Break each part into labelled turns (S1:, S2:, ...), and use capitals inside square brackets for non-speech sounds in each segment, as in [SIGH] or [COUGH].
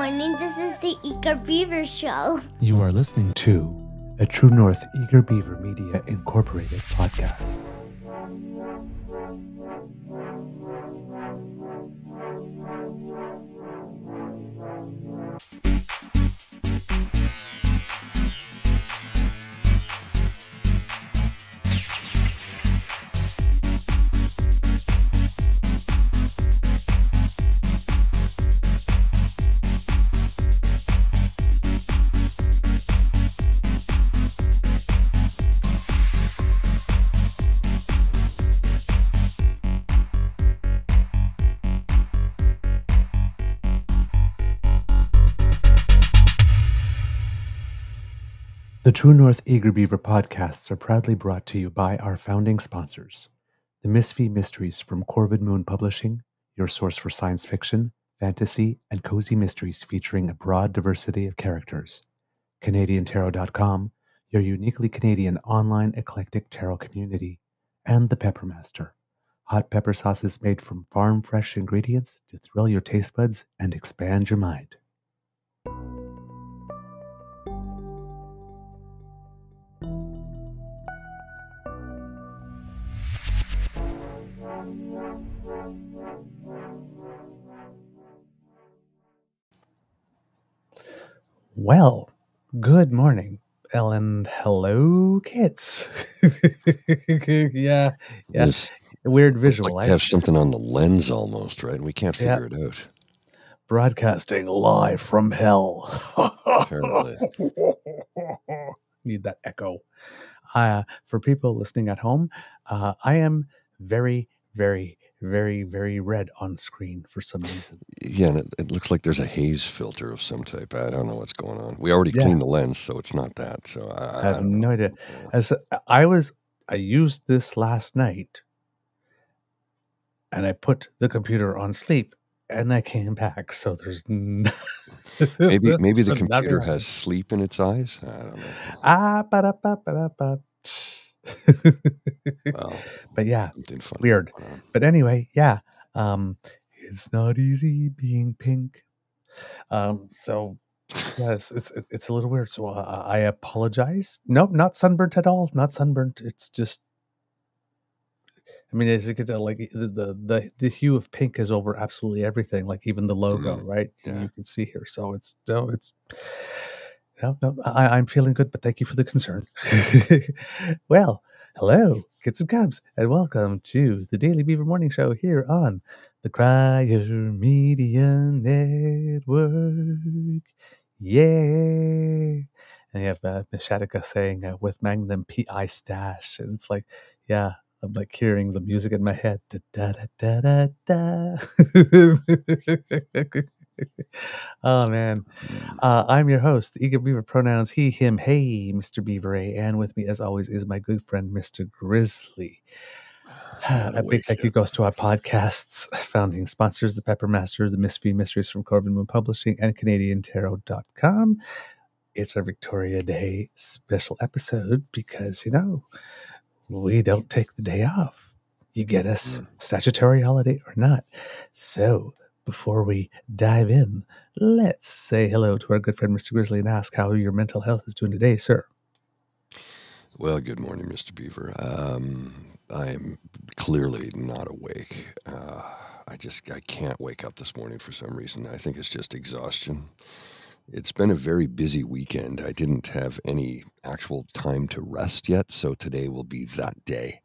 S1: morning. This is the Eager Beaver Show.
S2: You are listening to a True North Eager Beaver Media Incorporated podcast. True North Eager Beaver podcasts are proudly brought to you by our founding sponsors The Misfit Mysteries from Corvid Moon Publishing, your source for science fiction, fantasy, and cozy mysteries featuring a broad diversity of characters. CanadianTarot.com, your uniquely Canadian online eclectic tarot community. And The Peppermaster, hot pepper sauces made from farm fresh ingredients to thrill your taste buds and expand your mind. Well, good morning, Ellen. Hello, kids. [LAUGHS] yeah, yeah.
S3: There's
S2: Weird visual.
S3: like
S2: I
S3: have something on the lens almost, right? And we can't
S2: yeah,
S3: figure it out.
S2: broadcasting live from hell. [LAUGHS] Need that echo. Uh, for people listening at home, uh, I am very, very, very, very red on screen for some reason.
S3: Yeah, and it, it looks like there's a haze filter of some type. I don't know what's going on. We already
S2: Yeah,
S3: cleaned the lens, so it's not that. So I,
S2: I
S3: I
S2: have
S3: know.
S2: no idea. As I was, I used this last night, and I put the computer on sleep, and I came back. So there's n- [LAUGHS]
S3: Maybe maybe the computer has sleep in its eyes. I don't know.
S2: Ah, ba ba ba ba. [LAUGHS]
S3: Well,
S2: But yeah, weird. But anyway, yeah. Um, it's not easy being pink. Um, so [LAUGHS] yes, it's it's it's a little weird. So uh, I apologize. Nope, not sunburnt at all. Not sunburnt. It's just. I mean, as you can tell, like the the the, the hue of pink is over absolutely everything. Like even the logo,
S3: Mhm.
S2: right? You can see here. So it's no, it's no, no. I, I'm feeling good, but thank you for the concern. [LAUGHS] well, hello, kids and cubs, and welcome to the Daily Beaver Morning Show here on the Crier Media Network. Yay! And you have uh, Miss Shatika saying uh, with Magnum PI stash, and it's like, yeah, I'm like hearing the music in my head. Da, da, da, da, da. [LAUGHS] [LAUGHS] oh man, uh, I'm your host, Eager Beaver pronouns he, him, hey, Mr. Beaver, A, and with me, as always, is my good friend, Mr. Grizzly. [SIGHS] A big thank you goes to our podcasts, founding sponsors, The Pepper Master, The Misfit Mysteries from Corvid Moon Publishing, and CanadianTarot.com. It's our Victoria Day special episode because, you know, we don't take the day off. You get us
S3: Mm.
S2: statutory holiday or not. So before we dive in, let's say hello to our good friend Mr. Grizzly and ask how your mental health is doing today, sir.
S3: Well, good morning, Mr. Beaver. Um, I'm clearly not awake. Uh, I just I can't wake up this morning for some reason. I think it's just exhaustion. It's been a very busy weekend. I didn't have any actual time to rest yet, so today will be that day.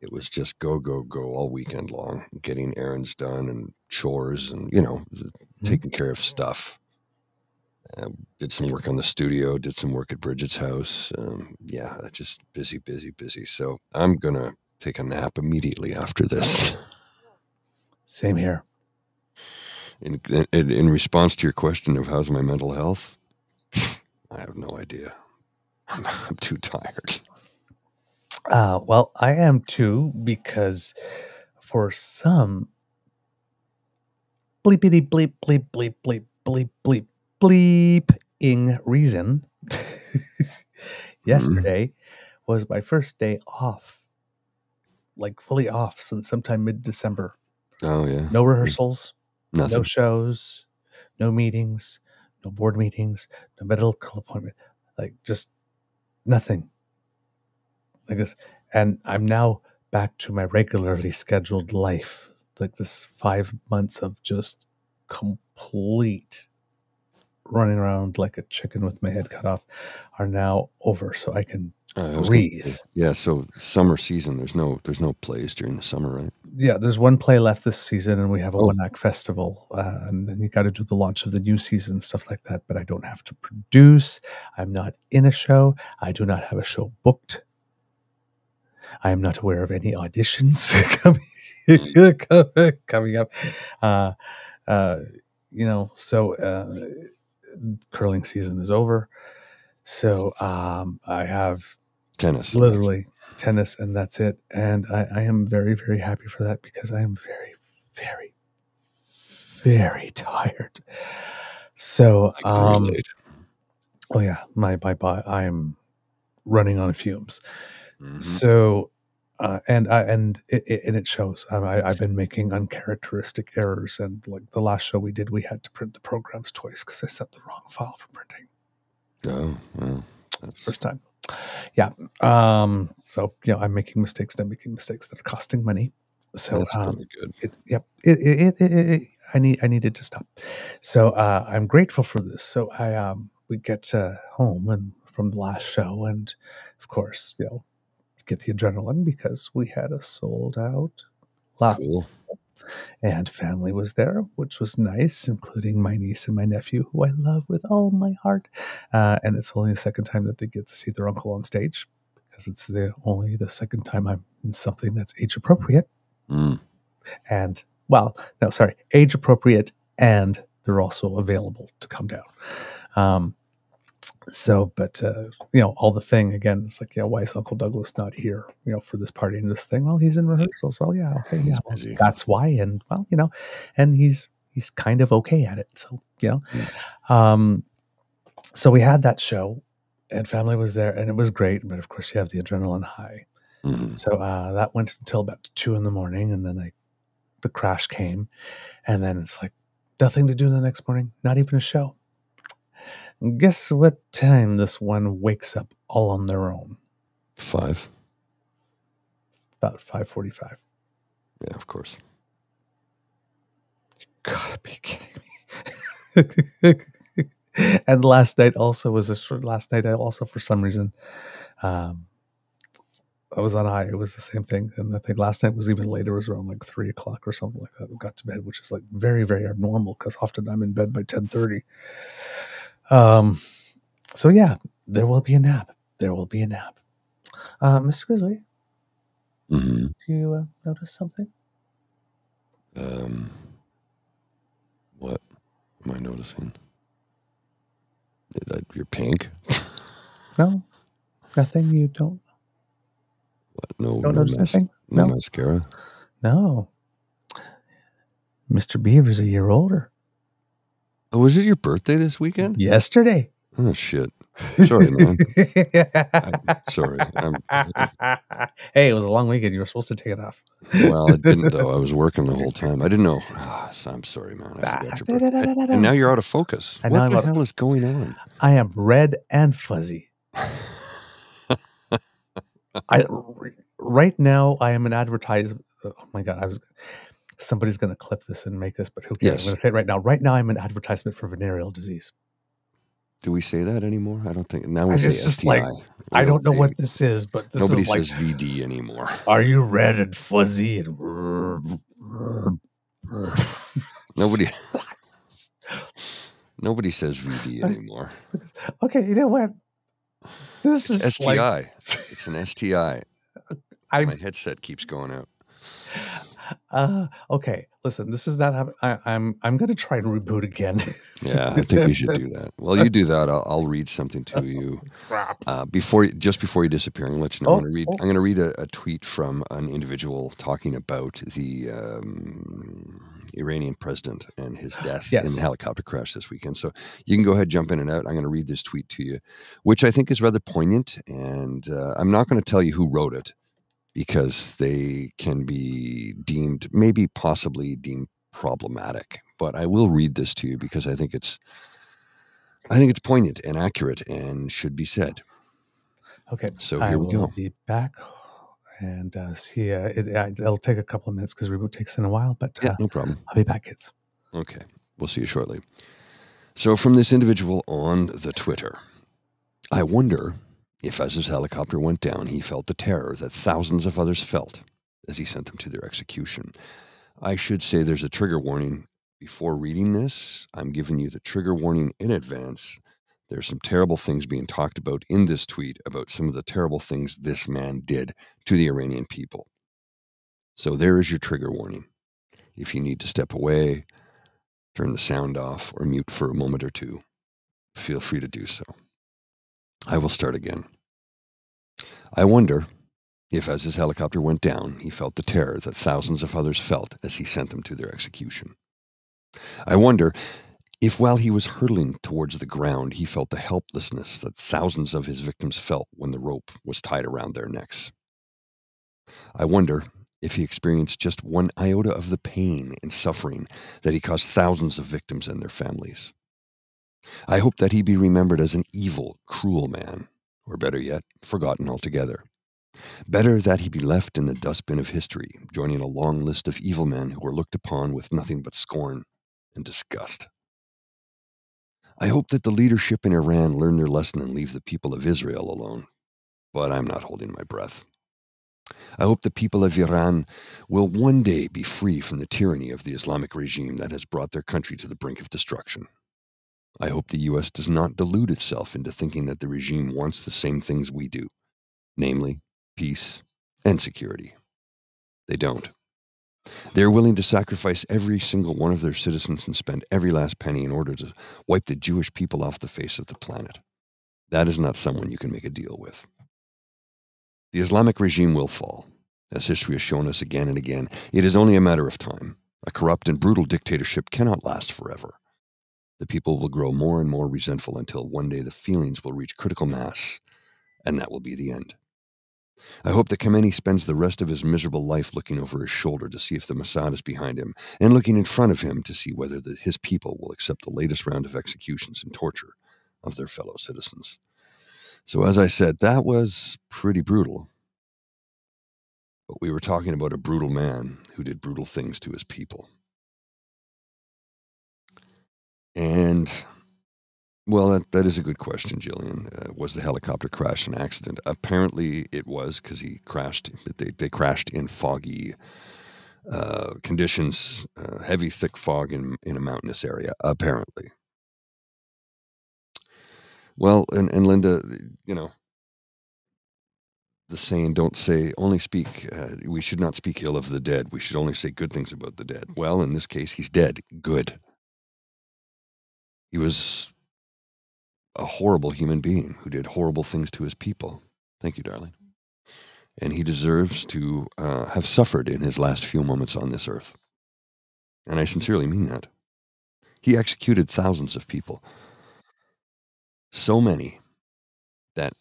S3: It was just go, go, go all weekend long, getting errands done and chores and, you know,
S2: Mhm.
S3: taking care of stuff. Uh, did some work on the studio, did some work at Bridget's house. Um, yeah, just busy, busy, busy. So I'm going to take a nap immediately after this. [LAUGHS]
S2: Same here.
S3: In, in, in response to your question of how's my mental health, I have no idea. I'm, [LAUGHS] I'm too tired.
S2: Uh, well, I am too because for some bleepity bleep bleep bleep bleep bleep bleep bleeping reason, yesterday was my first day off, like fully off since sometime mid December.
S3: Oh, yeah.
S2: No rehearsals, no
S3: Nothing.
S2: shows, no meetings, no board meetings, no medical appointment, like just nothing. Like this. And I'm now back to my regularly scheduled life. Like this five months of just complete running around like a chicken with my head cut off are now over so I can
S3: Uh, I gonna
S2: breathe.
S3: yeah, so summer season, there's no there's no plays during the summer, right?
S2: Yeah, there's one play left this season, and we have a
S3: Oh.
S2: one act festival, uh, and then you got to do the launch of the new season and stuff like that. But I don't have to produce. I'm not in a show. I do not have a show booked. I am not aware of any auditions [LAUGHS] coming [LAUGHS] coming up. Uh, uh, you know, so uh, curling season is over. So um, I have
S3: Tennis.
S2: literally tennis and that's it and I, I am very very happy for that because i am very very very tired so um oh yeah my my body i am running on fumes
S3: Mhm.
S2: so uh, and I and it, it and it shows. Um, I, I've been making uncharacteristic errors, and like the last show we did, we had to print the programs twice because I sent the wrong file for printing.
S3: Oh, well, that's
S2: first time. Yeah. Um, so you know, I'm making mistakes. and I'm making mistakes that are costing money. So
S3: that's
S2: um,
S3: good.
S2: it, yep. I need I needed to stop. So uh, I'm grateful for this. So I um we get uh, home and from the last show, and of course you know get the adrenaline because we had a sold out lot
S3: Cool.
S2: and family was there, which was nice, including my niece and my nephew, who I love with all my heart. Uh, and it's only the second time that they get to see their uncle on stage because it's the only the second time I'm in something that's age appropriate
S3: Mm.
S2: and well, no, sorry, age appropriate, and they're also available to come down. Um, so, but uh, you know, all the thing again, it's like, yeah, why is Uncle Douglas not here? You know, for this party and this thing. Well, he's in rehearsals. so yeah, okay, yeah, well, that's why. And well, you know, and he's he's kind of okay at it. So you know, um, so we had that show, and family was there, and it was great. But of course, you have the adrenaline high.
S3: Mhm.
S2: So uh, that went until about two in the morning, and then I, the crash came, and then it's like nothing to do the next morning, not even a show. Guess what time this one wakes up all on their own?
S3: Five.
S2: About five forty-five.
S3: Yeah, of course.
S2: You Gotta be kidding me! [LAUGHS] and last night also was a short- last night. I also for some reason, um, I was on high. It was the same thing, and I think last night was even later. It was around like three o'clock or something like that. We got to bed, which is like very very abnormal because often I'm in bed by ten thirty. Um, so yeah, there will be a nap. There will be a nap. Uh, Mr. Grizzly,
S3: hmm
S2: do you uh, notice something?
S3: Um, what am I noticing? I- You're pink. [LAUGHS]
S2: No, nothing. You don't
S3: What? No,
S2: don't
S3: no,
S2: notice
S3: mas-
S2: anything.
S3: no
S2: No.
S3: mascara.
S2: No. Mr. Beaver's a year older.
S3: Oh, was it your birthday this weekend?
S2: Yesterday.
S3: Oh shit. Sorry, man. [LAUGHS] Sorry. I'm,
S2: hey, it was a long weekend. You were supposed to take it off.
S3: well, I didn't though. I was working the whole time. I didn't know. Ah, so I'm sorry, man. I forgot your birthday. And now you're out of focus.
S2: Now
S3: What the
S2: of-
S3: hell is going on?
S2: I am red and fuzzy. [LAUGHS] I right now I am an advertisement. Oh my god, I was somebody's going to clip this and make this, but who cares?
S3: Yes.
S2: I'm going to say it right now. Right now, I'm an advertisement for venereal disease.
S3: Do we say that anymore? I don't think. Now we
S2: I
S3: say
S2: just- just
S3: STI.
S2: like,
S3: We
S2: I don't know
S3: say-
S2: what this is, but this
S3: Nobody
S2: is like,
S3: says VD anymore. [LAUGHS]
S2: are you red and fuzzy and [LAUGHS]
S3: Nobody. [LAUGHS] Nobody says VD anymore.
S2: okay, you know what? This
S3: It's
S2: is
S3: STI.
S2: like
S3: it's an STI.
S2: I
S3: My headset keeps going out.
S2: Uh okay. Listen, this is not happening. I, I'm I'm gonna try and reboot again.
S3: Yeah, I [LAUGHS] think we should do that. Well, you do that. I'll, I'll read something to you [LAUGHS]
S2: Crap.
S3: uh, before, you- just before you disappear. I'm gonna let you know.
S2: Oh,
S3: I'm gonna read.
S2: oh.
S3: I'm gonna read a, a tweet from an individual talking about the um, Iranian president and his death in the helicopter crash this weekend. So you can go ahead, jump in and out. I'm gonna read this tweet to you, which I think is rather poignant. And uh, I'm not gonna tell you who wrote it because they can be deemed, maybe possibly deemed problematic. but I will read this to you because I think it's I think it's poignant and accurate and should be said.
S2: Okay.
S3: So
S2: I
S3: here we
S2: will
S3: go.
S2: be back and uh, see. Uh, it, it'll take a couple of minutes because reboot takes in a while, but uh,
S3: Yeah, no problem.
S2: I'll be back, kids.
S3: Okay, we'll see you shortly. So, from this individual on the Twitter, I wonder if, as his helicopter went down, he felt the terror that thousands of others felt as he sent them to their execution. I should say there's a trigger warning before reading this. I'm giving you the trigger warning in advance. There's some terrible things being talked about in this tweet about some of the terrible things this man did to the Iranian people. So, there is your trigger warning. If you need to step away, turn the sound off, or mute for a moment or two, feel free to do so. I will start again. I wonder if, as his helicopter went down, he felt the terror that thousands of others felt as he sent them to their execution. I wonder if, while he was hurtling towards the ground, he felt the helplessness that thousands of his victims felt when the rope was tied around their necks. I wonder if he experienced just one iota of the pain and suffering that he caused thousands of victims and their families. I hope that he be remembered as an evil, cruel man, or better yet, forgotten altogether. Better that he be left in the dustbin of history, joining a long list of evil men who were looked upon with nothing but scorn and disgust. I hope that the leadership in Iran learn their lesson and leave the people of Israel alone, but I'm not holding my breath. I hope the people of Iran will one day be free from the tyranny of the Islamic regime that has brought their country to the brink of destruction. I hope the U.S. does not delude itself into thinking that the regime wants the same things we do, namely peace and security. They don't. They're willing to sacrifice every single one of their citizens and spend every last penny in order to wipe the Jewish people off the face of the planet. That is not someone you can make a deal with. The Islamic regime will fall. As history has shown us again and again, it is only a matter of time. A corrupt and brutal dictatorship cannot last forever. The people will grow more and more resentful until one day the feelings will reach critical mass, and that will be the end. I hope that Khamenei spends the rest of his miserable life looking over his shoulder to see if the Mossad is behind him, and looking in front of him to see whether the, his people will accept the latest round of executions and torture of their fellow citizens. So, as I said, that was pretty brutal. But we were talking about a brutal man who did brutal things to his people. And, well, that, that is a good question, Jillian. Uh, was the helicopter crash an accident? Apparently it was because he crashed. They, they crashed in foggy uh, conditions, uh, heavy, thick fog in, in a mountainous area, apparently. Well, and, and Linda, you know, the saying, don't say, only speak, uh, we should not speak ill of the dead. We should only say good things about the dead. Well, in this case, he's dead. Good. He was a horrible human being who did horrible things to his people. Thank you, darling. And he deserves to uh, have suffered in his last few moments on this earth. And I sincerely mean that. He executed thousands of people so many that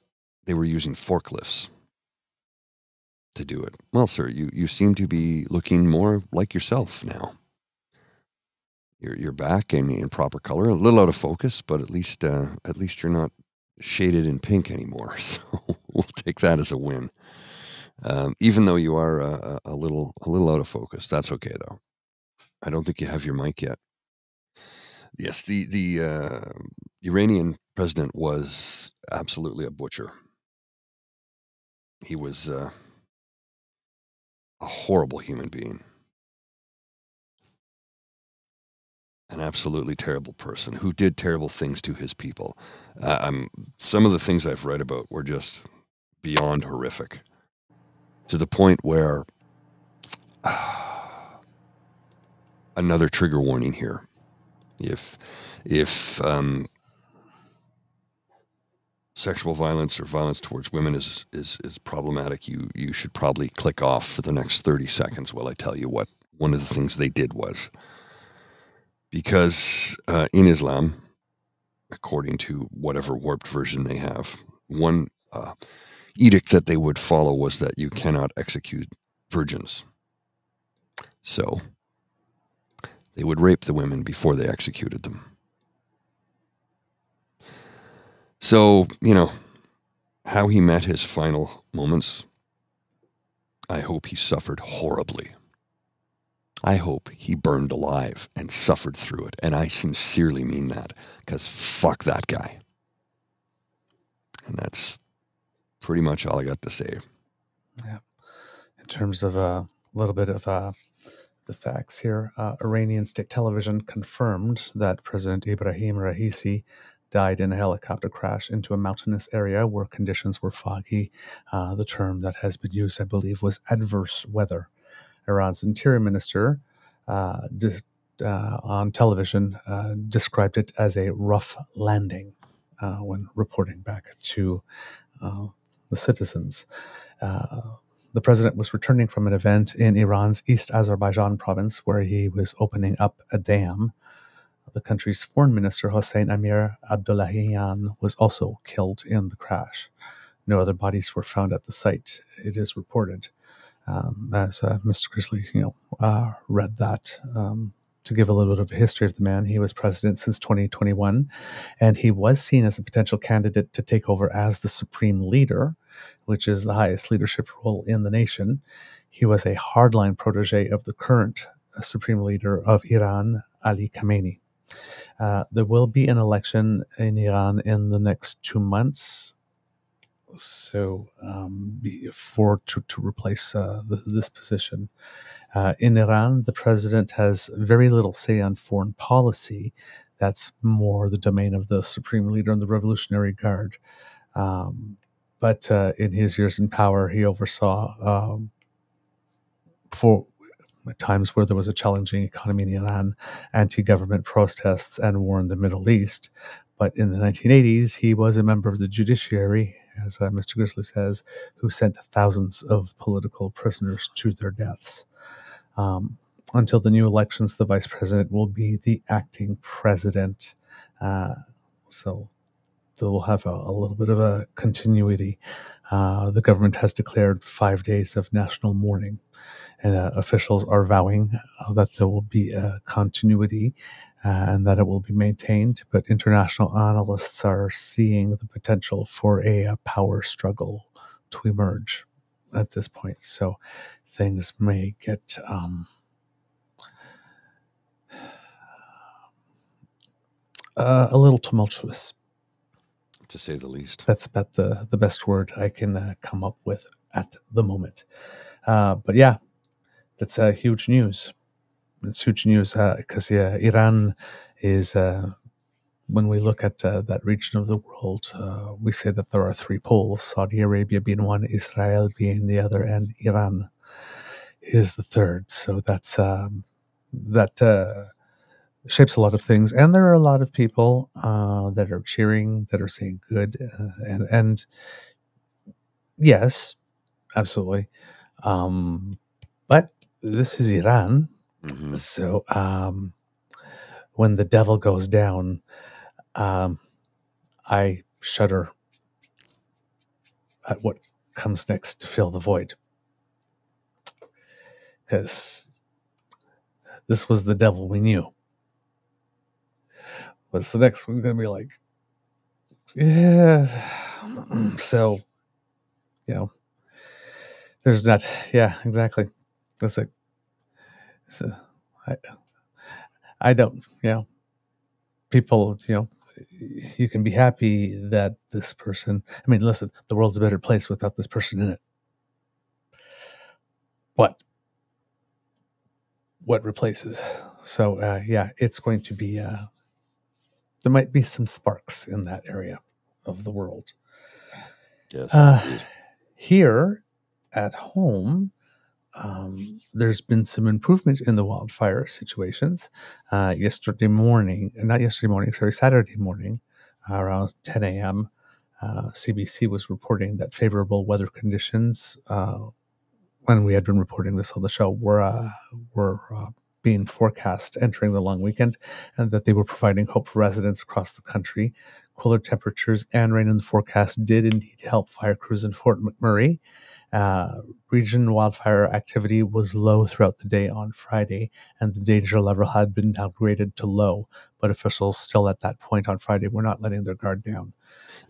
S3: they were using forklifts to do it. Well, sir, you, you seem to be looking more like yourself now. You're, you're back and in proper color, a little out of focus, but at least uh, at least you're not shaded in pink anymore. [LAUGHS] So we'll take that as a win. Um, even though you are a, a little a little out of focus, that's okay though. I don't think you have your mic yet. Yes, the the uh, Iranian president was absolutely a butcher. He was uh, a horrible human being, an absolutely terrible person who did terrible things to his people. Uh, um, some of the things I've read about were just beyond horrific, to the point where. [SIGHS] another trigger warning here. If if um, sexual violence or violence towards women is, is is problematic, you you should probably click off for the next thirty seconds while I tell you what one of the things they did was. Because uh, in Islam, according to whatever warped version they have, one uh, edict that they would follow was that you cannot execute virgins. So They would rape the women before they executed them. So, you know, how he met his final moments, I hope he suffered horribly. I hope he burned alive and suffered through it. And I sincerely mean that because fuck that guy. And that's pretty much all I got to say.
S2: Yeah. In terms of a little bit of uh, the facts here, uh, Iranian state television confirmed that President Ibrahim Raisi died in a helicopter crash into a mountainous area where conditions were foggy. Uh, the term that has been used, I believe, was adverse weather. Iran's interior minister uh, uh, on television uh, described it as a rough landing uh, when reporting back to uh, the citizens. the president was returning from an event in Iran's East Azerbaijan province where he was opening up a dam. The country's foreign minister, Hossein Amir Abdollahian, was also killed in the crash. No other bodies were found at the site, it is reported um, as uh, Mr. Grizzly, you know, uh, read that. Um, to give a little bit of a history of the man, he was president since 2021, and he was seen as a potential candidate to take over as the supreme leader, which is the highest leadership role in the nation. He was a hardline protege of the current uh, supreme leader of Iran, Ali Khamenei. Uh, there will be an election in Iran in the next two months so um, for to, to replace uh, the, this position. Uh, in Iran, the president has very little say on foreign policy. That's more the domain of the supreme leader and the Revolutionary Guard. Um, but uh, in his years in power, he oversaw um, for times where there was a challenging economy in Iran, anti-government protests, and war in the Middle East. But in the 1980s, he was a member of the judiciary as uh, Mr. Grizzly says, who sent thousands of political prisoners to their deaths. Um, until the new elections, the vice president will be the acting president. Uh, so they'll have a, a, little bit of a continuity. Uh, the government has declared five days of national mourning, and uh, officials are vowing that there will be a continuity and that it will be maintained. But international analysts are seeing the potential for a, a power struggle to emerge at this point. So things may get um, [SIGHS] uh, a little tumultuous,
S3: to say the least.
S2: That's about the the best word I can uh, come up with at the moment. Uh, but yeah, that's uh, huge news it's huge news because uh, yeah, Iran is uh, when we look at uh, that region of the world, uh, we say that there are three poles: Saudi Arabia being one, Israel being the other, and Iran is the third. So that's um, that uh, shapes a lot of things, and there are a lot of people uh, that are cheering, that are saying good, and and yes, absolutely. Um, but this is Iran Mm-hmm. So um, when the devil goes down, um, I shudder at what comes next to fill the void. Because this was the devil we knew. What's the next one going to be like? Yeah. [CLEARS THROAT] So, you know, there's not, yeah, exactly. That's it. So I, I don't, you know, people, you know, you can be happy that this person, I mean, listen, the world's a better place without this person in it. What? What replaces? So, uh, yeah, it's going to be, uh, there might be some sparks in that area of the world.
S3: Yes.
S2: Uh, here at home, um, there's been some improvement in the wildfire situations. Uh, yesterday morning, not yesterday morning, sorry, Saturday morning, uh, around 10 a.m., uh, CBC was reporting that favorable weather conditions, uh, when we had been reporting this on the show, were uh, were uh, being forecast entering the long weekend, and that they were providing hope for residents across the country. Cooler temperatures and rain in the forecast did indeed help fire crews in Fort McMurray Uh, region wildfire activity was low throughout the day on Friday, and the danger level had been downgraded to low. But officials still at that point on Friday were not letting their guard down.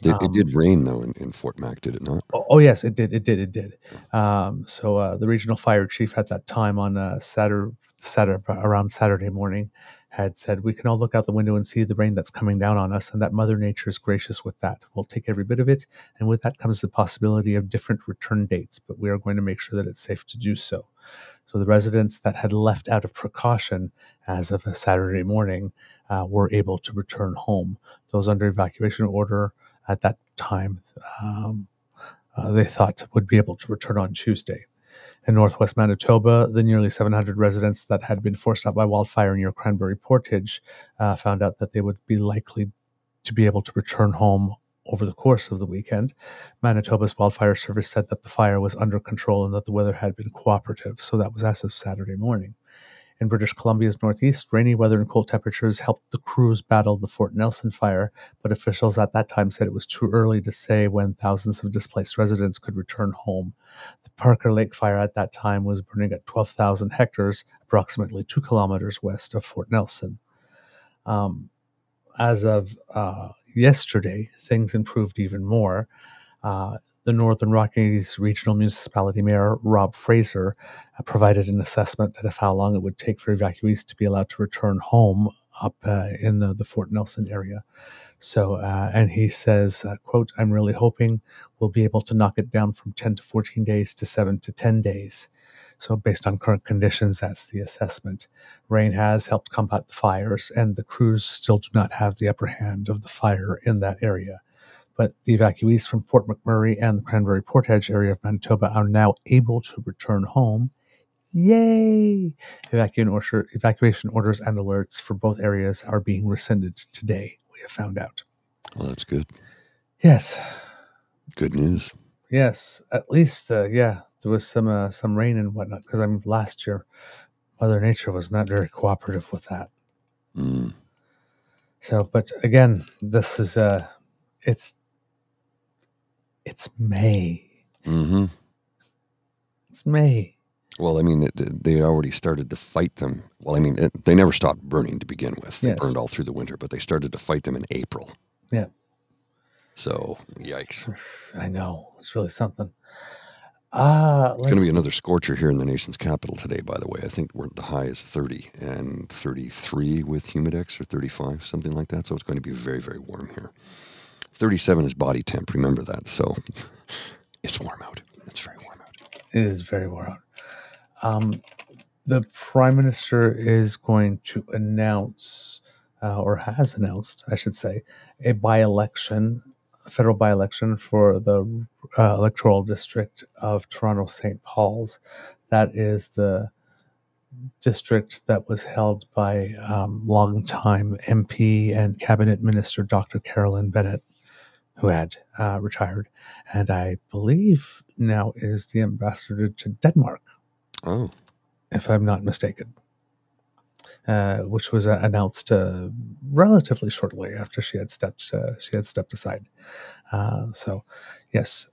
S3: It,
S2: Um,
S3: it did rain though in, in Fort Mac, did it not?
S2: Oh, oh, yes, it did. It did. It did. Um, so uh, the regional fire chief at that time on uh, Saturday, Saturday around Saturday morning had said we can all look out the window and see the rain that's coming down on us, and that Mother Nature is gracious with that. We'll take every bit of it, and with that comes the possibility of different return dates. But we are going to make sure that it's safe to do so. So the residents that had left out of precaution as of a Saturday morning uh, were able to return home. Those under evacuation order at that time. Um, uh, they thought would be able to return on Tuesday. In northwest Manitoba, the nearly 700 residents that had been forced out by wildfire near Cranberry Portage uh, found out that they would be likely to be able to return home over the course of the weekend. Manitoba's wildfire service said that the fire was under control and that the weather had been cooperative, so that was as of Saturday morning. In British Columbia's northeast, rainy weather and cold temperatures helped the crews battle the Fort Nelson fire, but officials at that time said it was too early to say when thousands of displaced residents could return home. The Parker Lake fire at that time was burning at 12,000 hectares, approximately two kilometers west of Fort Nelson. Um, as of uh, yesterday, things improved even more. Uh, the Northern Rockies Regional Municipality Mayor Rob Fraser uh, provided an assessment of how long it would take for evacuees to be allowed to return home up uh, in the, the Fort Nelson area. So, uh, and he says, uh, "quote I'm really hoping we'll be able to knock it down from 10 to 14 days to 7 to 10 days." So, based on current conditions, that's the assessment. Rain has helped combat the fires, and the crews still do not have the upper hand of the fire in that area but the evacuees from Fort McMurray and the Cranberry Portage area of Manitoba are now able to return home. Yay! Evacuation, order, evacuation orders and alerts for both areas are being rescinded today, we have found out.
S3: Well, that's good.
S2: Yes,
S3: Good news.
S2: yes, at least, uh, yeah, there was some uh, some rain and whatnot, because I mean, last year, Mother Nature was not very cooperative with that.
S3: Mm.
S2: So, but again, this is, uh, it's, it's May.
S3: Mm-hmm.
S2: It's May.
S3: Well, I mean, it, they already started to fight them. Well, I mean, it, they never stopped burning to begin with. They
S2: Yes.
S3: burned all through the winter, but they started to fight them in April.
S2: Yeah.
S3: So, yikes. [SIGHS]
S2: I know it's really something. Ah,
S3: It's going to be another scorcher here in the nation's capital today, by the way. I think we're the high is 30 and 33 with humidex or 35, something like that. So it's going to be very, very warm here. 37 is body temp. Remember that. So [LAUGHS] it's warm out. It's very warm out.
S2: It is very warm. Um, the prime minister is going to announce, uh, or has announced, I should say, a by-election, a federal by-election for the uh, electoral district of Toronto St. Paul's. That is the district that was held by um, longtime MP and cabinet minister Dr. Carolyn Bennett, who had uh, retired, and I believe now is the ambassador to Denmark
S3: Oh,
S2: if I'm not mistaken, uh, which was uh, announced uh, relatively shortly after she had stepped uh, she had stepped aside. Uh, so, yes.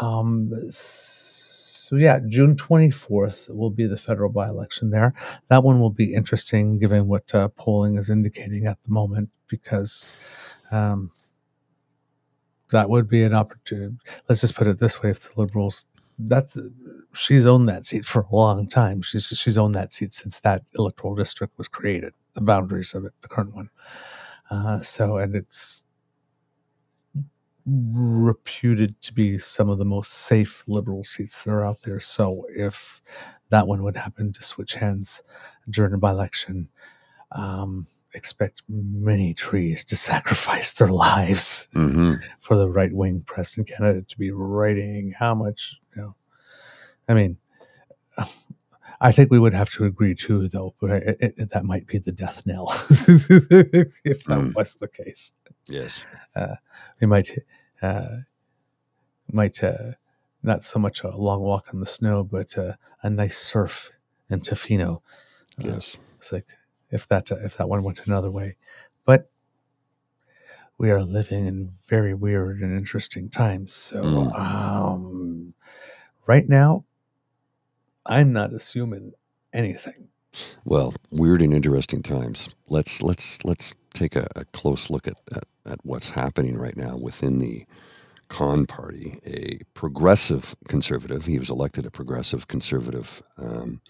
S2: Um, so yeah, June 24th will be the federal by-election there. That one will be interesting, given what uh, polling is indicating at the moment, because um, that would be an opportunity. Let's just put it this way: if the Liberals that she's owned that seat for a long time. She's she's owned that seat since that electoral district was created. The boundaries of it, the current one. Uh, so, and it's reputed to be some of the most safe liberal seats that are out there. So, if that one would happen to switch hands during a by-election, um, expect many trees to [LAUGHS] sacrifice their lives
S3: hmm
S2: for the right wing press in Canada to be writing how much, you know. I mean, [SIGHS] I think we would have to agree too, though, it, it, that might be the death knell [LAUGHS] if that
S3: Mm.
S2: was the case.
S3: yes.
S2: We might, uh, might uh, not so much a long walk in the snow, but uh, a nice surf in Tofino. Uh,
S3: Yes.
S2: It's like if that uh, if that one went another way, but we are living in very weird and interesting times. So
S3: Mm.
S2: um, right now, I'm not assuming anything.
S3: Well, weird and interesting times. Let's let's let's take a, a close look at, at, at what's happening right now within the Con party, a progressive conservative. He was elected a progressive conservative um,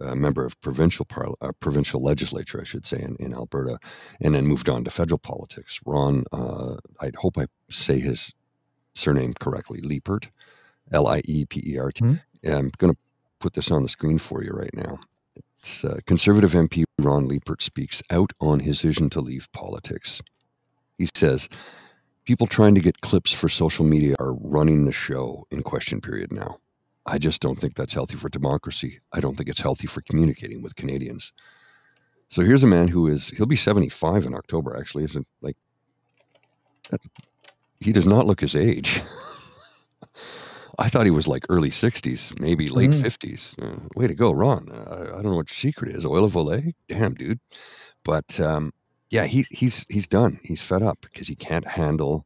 S3: uh, member of provincial parla- uh, provincial legislature, I should say, in, in Alberta, and then moved on to federal politics. Ron, uh, I hope I say his surname correctly, Liepert, L I E P E R T.
S2: Hmm.
S3: I'm going to put this on the screen for you right now. It's uh, conservative MP Ron Liepert speaks out on his decision to leave politics. He says, People trying to get clips for social media are running the show in question period now. I just don't think that's healthy for democracy. I don't think it's healthy for communicating with Canadians. So here's a man who is, he'll be 75 in October, actually. Isn't like, that, he does not look his age. [LAUGHS] I thought he was like early 60s, maybe late
S2: Mm.
S3: 50s. Uh, way to go, Ron. Uh, I don't know what your secret is. Oil of Olay? Damn, dude. But um, yeah, he, he's he's done. He's fed up because he can't handle.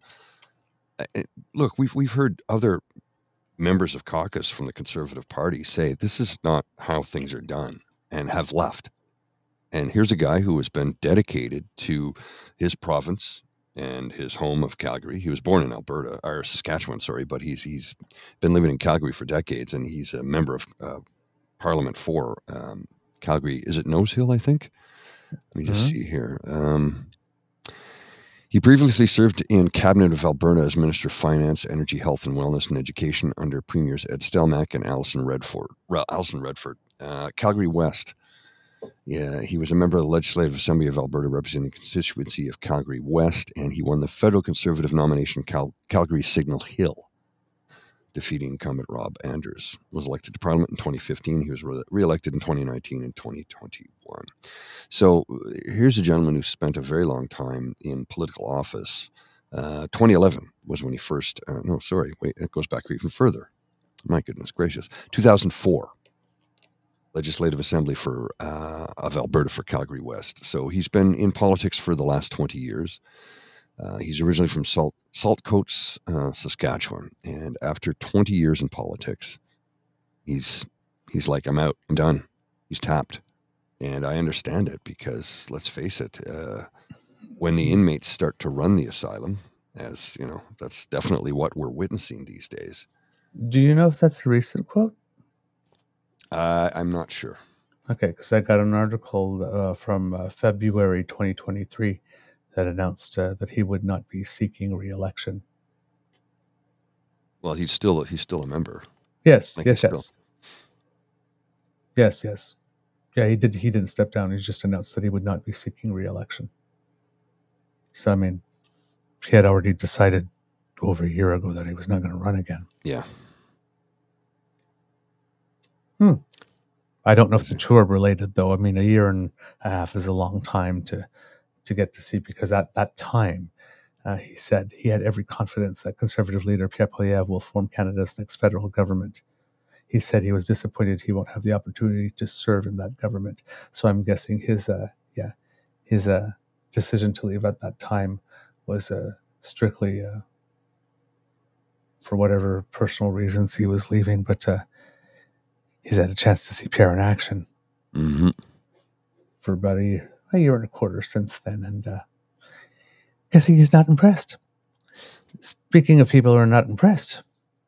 S3: uh, uh, Look, we've we've heard other members of caucus from the Conservative Party say this is not how things are done and have left. And here's a guy who has been dedicated to his province and his home of Calgary. He was born in Alberta or Saskatchewan, sorry, but he's he's been living in Calgary for decades, and he's a member of uh, Parliament for um, Calgary. Is it Nose Hill? I think. Let me just
S2: Mhm.
S3: see here. Um, he previously served in cabinet of Alberta as Minister of Finance, Energy, Health and Wellness, and Education under Premiers Ed Stelmach and Alison Redford. Re- Alison Redford, uh, Calgary West. Yeah, he was a member of the Legislative Assembly of Alberta, representing the constituency of Calgary West, and he won the federal Conservative nomination Cal- Calgary Signal Hill, defeating incumbent Rob Anders. Was elected to Parliament in 2015. He was re- re-elected in 2019 and 2021. So here's a gentleman who spent a very long time in political office. Uh, 2011 was when he first. Uh, no, sorry, wait, it goes back even further. My goodness gracious, 2004. Legislative Assembly for uh, of Alberta for Calgary West. So he's been in politics for the last 20 years. Uh, he's originally from Salt Saltcoats, uh, Saskatchewan, and after 20 years in politics, he's he's like, I'm out, I'm done. He's tapped, and I understand it because let's face it, uh, when the inmates start to run the asylum, as you know, that's definitely what we're witnessing these days.
S2: Do you know if that's a recent quote?
S3: Uh, I'm not sure.
S2: Okay, because I got an article uh, from uh, February 2023 that announced uh, that he would not be seeking re-election.
S3: Well, he's still he's still a member.
S2: Yes, yes, yes, yes, yes. Yeah, he did. He didn't step down. He just announced that he would not be seeking re-election. So, I mean, he had already decided over a year ago that he was not going to run again.
S3: Yeah. Hmm.
S2: I don't know if the two are related, though. I mean, a year and a half is a long time to to get to see because at that time, uh, he said he had every confidence that Conservative leader Pierre Poilievre will form Canada's next federal government. He said he was disappointed he won't have the opportunity to serve in that government. So I'm guessing his, uh, yeah, his uh, decision to leave at that time was uh, strictly uh, for whatever personal reasons he was leaving, but uh, he's had a chance to see Pierre in action
S3: hmm
S2: for about a year, a year and a quarter since then, and uh, guessing he's not impressed. Speaking of people who are not impressed,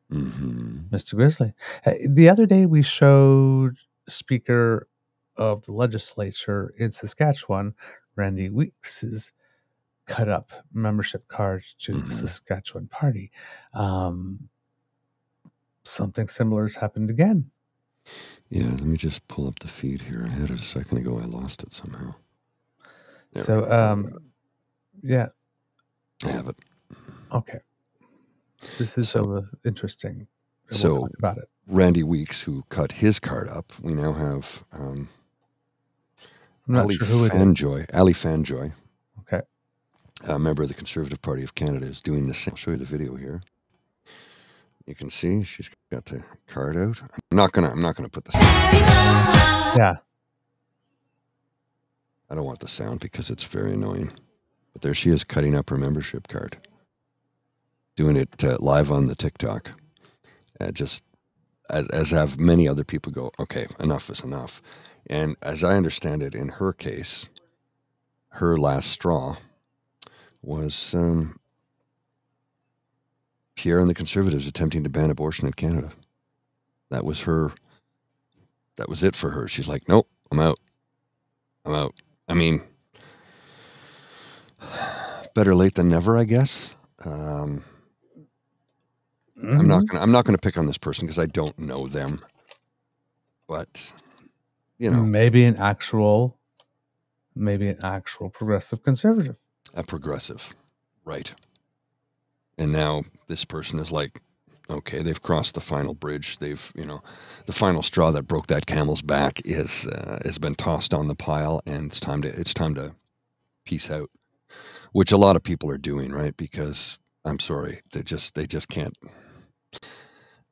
S3: hmm
S2: Mr. Grizzly, uh, the other day we showed Speaker of the Legislature in Saskatchewan, Randy Weekes's cut up membership card to
S3: Mhm.
S2: the Saskatchewan Party. Um, something similar has happened again.
S3: Yeah. Let me just pull up the feed here. I had it a second ago. I lost it somehow. There
S2: So, um, yeah,
S3: I have it.
S2: okay. This is
S3: So-
S2: interesting. We'll
S3: so-
S2: about it.
S3: Randy Weekes, who cut his card up. We now have um,
S2: I'm not
S3: Ali
S2: sure who it is.
S3: Fanjoy. Ali Fanjoy,
S2: Okay.
S3: a member of the Conservative Party of Canada, is doing the same. I'll show you the video here. You can see she's got the card out. I'm not gonna. I'm not gonna put this.
S2: Yeah.
S3: I don't want the sound because it's very annoying. But there she is, cutting up her membership card, doing it uh, live on the TikTok. Uh, just as, as have many other people go, okay, enough is enough. And as I understand it, in her case, her last straw was um, Pierre and the Conservatives attempting to ban abortion in Canada. That was her. That was it for her. She's like, nope, I'm out. I'm out. I mean, better late than never, I guess. Um, I'm not
S2: Mhm.
S3: gonna. I'm not gonna pick on this person because I don't know them. But you know,
S2: maybe an actual, maybe an actual progressive conservative.
S3: a progressive, right? And now this person is like, okay, they've crossed the final bridge. They've, you know, the final straw that broke that camel's back is uh, has been tossed on the pile, and it's time to it's time to peace out. Which a lot of people are doing, right? Because I'm sorry, they just they just can't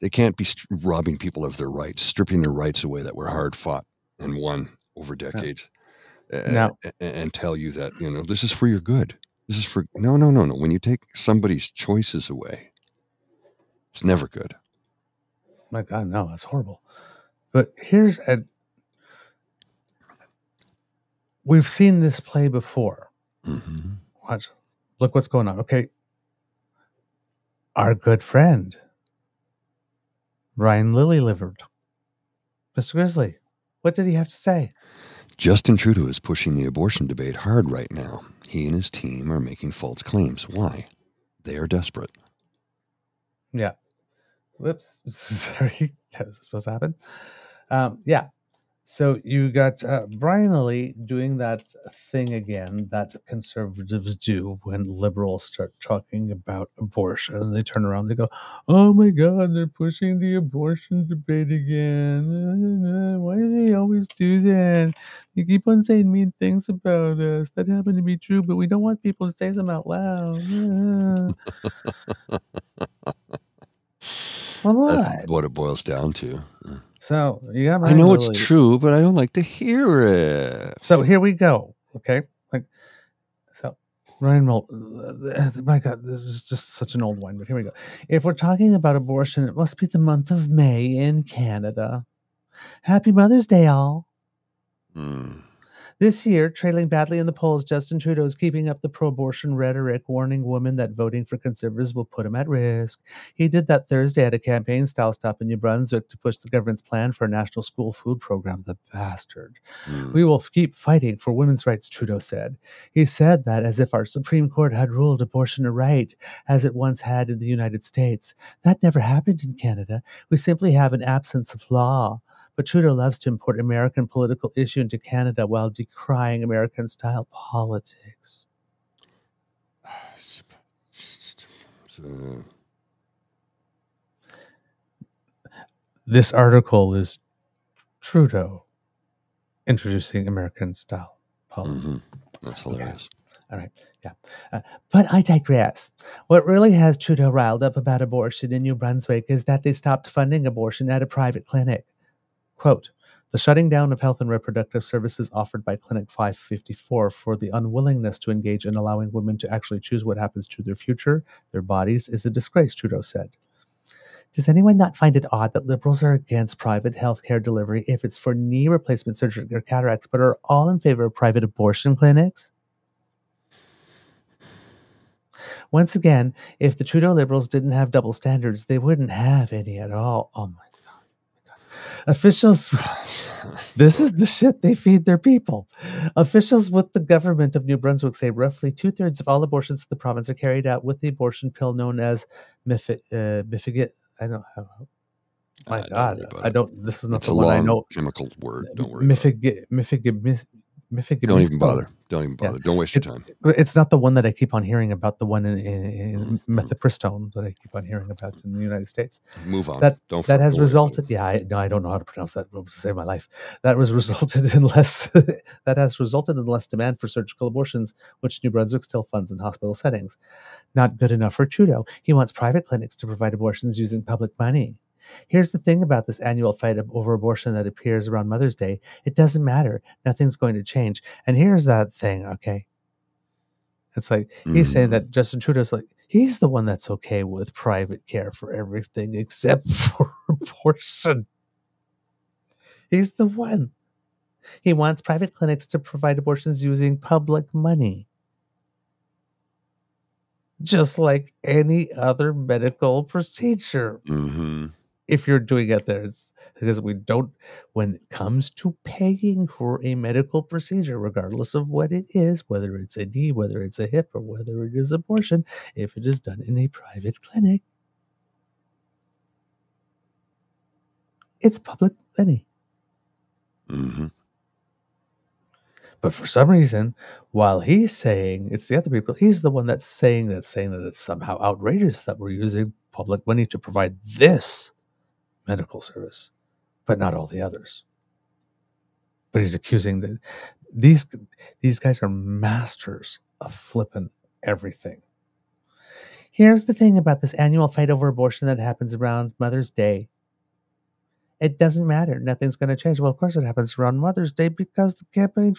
S3: they can't be robbing people of their rights, stripping their rights away that were hard fought and won over decades, a-
S2: Now-
S3: a- a- and tell you that you know this is for your good. This is for no, no, no, no. When you take somebody's choices away, it's never good.
S2: My God, no, that's horrible. But here's a. We've seen this play before.
S3: hmm
S2: Watch. Look what's going on. Okay. Our good friend, Brian Lilley livered. Mr. Grizzly, what did he have to say?
S3: Justin Trudeau is pushing the abortion debate hard right now. He and his team are making false claims. Why? They are desperate.
S2: Yeah. Whoops. [LAUGHS] Sorry. That was supposed to happen. Um, yeah. So you got uh, Brian Lilley doing that thing again that conservatives do when liberals start talking about abortion. And they turn around, they go, Oh my God, they're pushing the abortion debate again. Why do they always do that? They keep on saying mean things about us that happen to be true, but we don't want people to say them out loud. [LAUGHS] [LAUGHS] well,
S3: That's
S2: what?
S3: what it boils down to.
S2: So you got
S3: I know it's true, but I don't like to hear it.
S2: So here we go. Okay, like so. Ryan Roll, my God, this is just such an old one. But here we go. If we're talking about abortion, it must be the month of May in Canada. Happy Mother's Day, all.
S3: Mm.
S2: This year, trailing badly in the polls, Justin Trudeau is keeping up the pro abortion rhetoric, warning women that voting for conservatives will put him at risk. He did that Thursday at a campaign style stop in New Brunswick to push the government's plan for a national school food program. The bastard.
S3: Mm.
S2: We will keep fighting for women's rights, Trudeau said. He said that as if our Supreme Court had ruled abortion a right, as it once had in the United States. That never happened in Canada. We simply have an absence of law. But Trudeau loves to import American political issue into Canada while decrying American style politics. This article is Trudeau introducing American style politics.
S3: mhm. That's hilarious.
S2: All right. Yeah. Uh, but I digress. What really has Trudeau riled up about abortion in New Brunswick is that they stopped funding abortion at a private clinic. Quote, the shutting down of health and reproductive services offered by Clinic 554 for the unwillingness to engage in allowing women to actually choose what happens to their future, their bodies, is a disgrace, Trudeau said. Does anyone not find it odd that liberals are against private health care delivery if it's for knee replacement surgery or cataracts, but are all in favor of private abortion clinics? Once again, if the Trudeau Liberals didn't have double standards, they wouldn't have any at all. Oh my. Officials, this is the shit they feed their people. Officials with the government of New Brunswick say roughly two thirds of all abortions in the province are carried out with the abortion pill known as Mifid. Uh, Mifigit. I don't have. My
S3: Uh, don't
S2: God, I don't. This is not
S3: It's
S2: the
S3: a
S2: one I know.
S3: chemical word. Don't worry. about it.
S2: Mifig, Mifig, Mifig.
S3: Don't even bother. Don't even
S2: Yeah.
S3: bother. Don't waste your time.
S2: It's not the one that I keep on hearing about. The one in, in, in
S3: Mhm.
S2: methopristone that I keep on hearing about in the United States.
S3: Move on.
S2: that-
S3: don't
S2: That has
S3: don't worry about
S2: resulted. Yeah, I, no, I don't know how to pronounce that. To save my life. That was resulted in less. [LAUGHS] that has resulted in less demand for surgical abortions, which New Brunswick still funds in hospital settings. Not good enough for Trudeau. He wants private clinics to provide abortions using public money. Here's the thing about this annual fight over abortion that appears around Mother's Day. It doesn't matter. Nothing's going to change. And here's that thing, okay? It's like he's saying that Justin Trudeau's like, He's the one that's okay with private care for everything except [LAUGHS] for abortion. He's the one. He wants private clinics to provide abortions using public money. Just like any other medical procedure.
S3: Mm-hmm.
S2: If you're doing it there, it's because we don't, when it comes to paying for a medical procedure, regardless of what it is, whether it's a knee, whether it's a hip, or whether it is abortion, if it is done in a private clinic, it's public money.
S3: Mm-hmm.
S2: But for some reason, while he's saying it's the other people, he's the one that's saying that saying that it's somehow outrageous that we're using public money to provide this medical service, but not all the others. But he's accusing that these these guys are masters of flipping everything. Here's the thing about this annual fight over abortion that happens around Mother's Day. It doesn't matter. Nothing's going to change. Well, of course, it happens around Mother's Day because the campaign,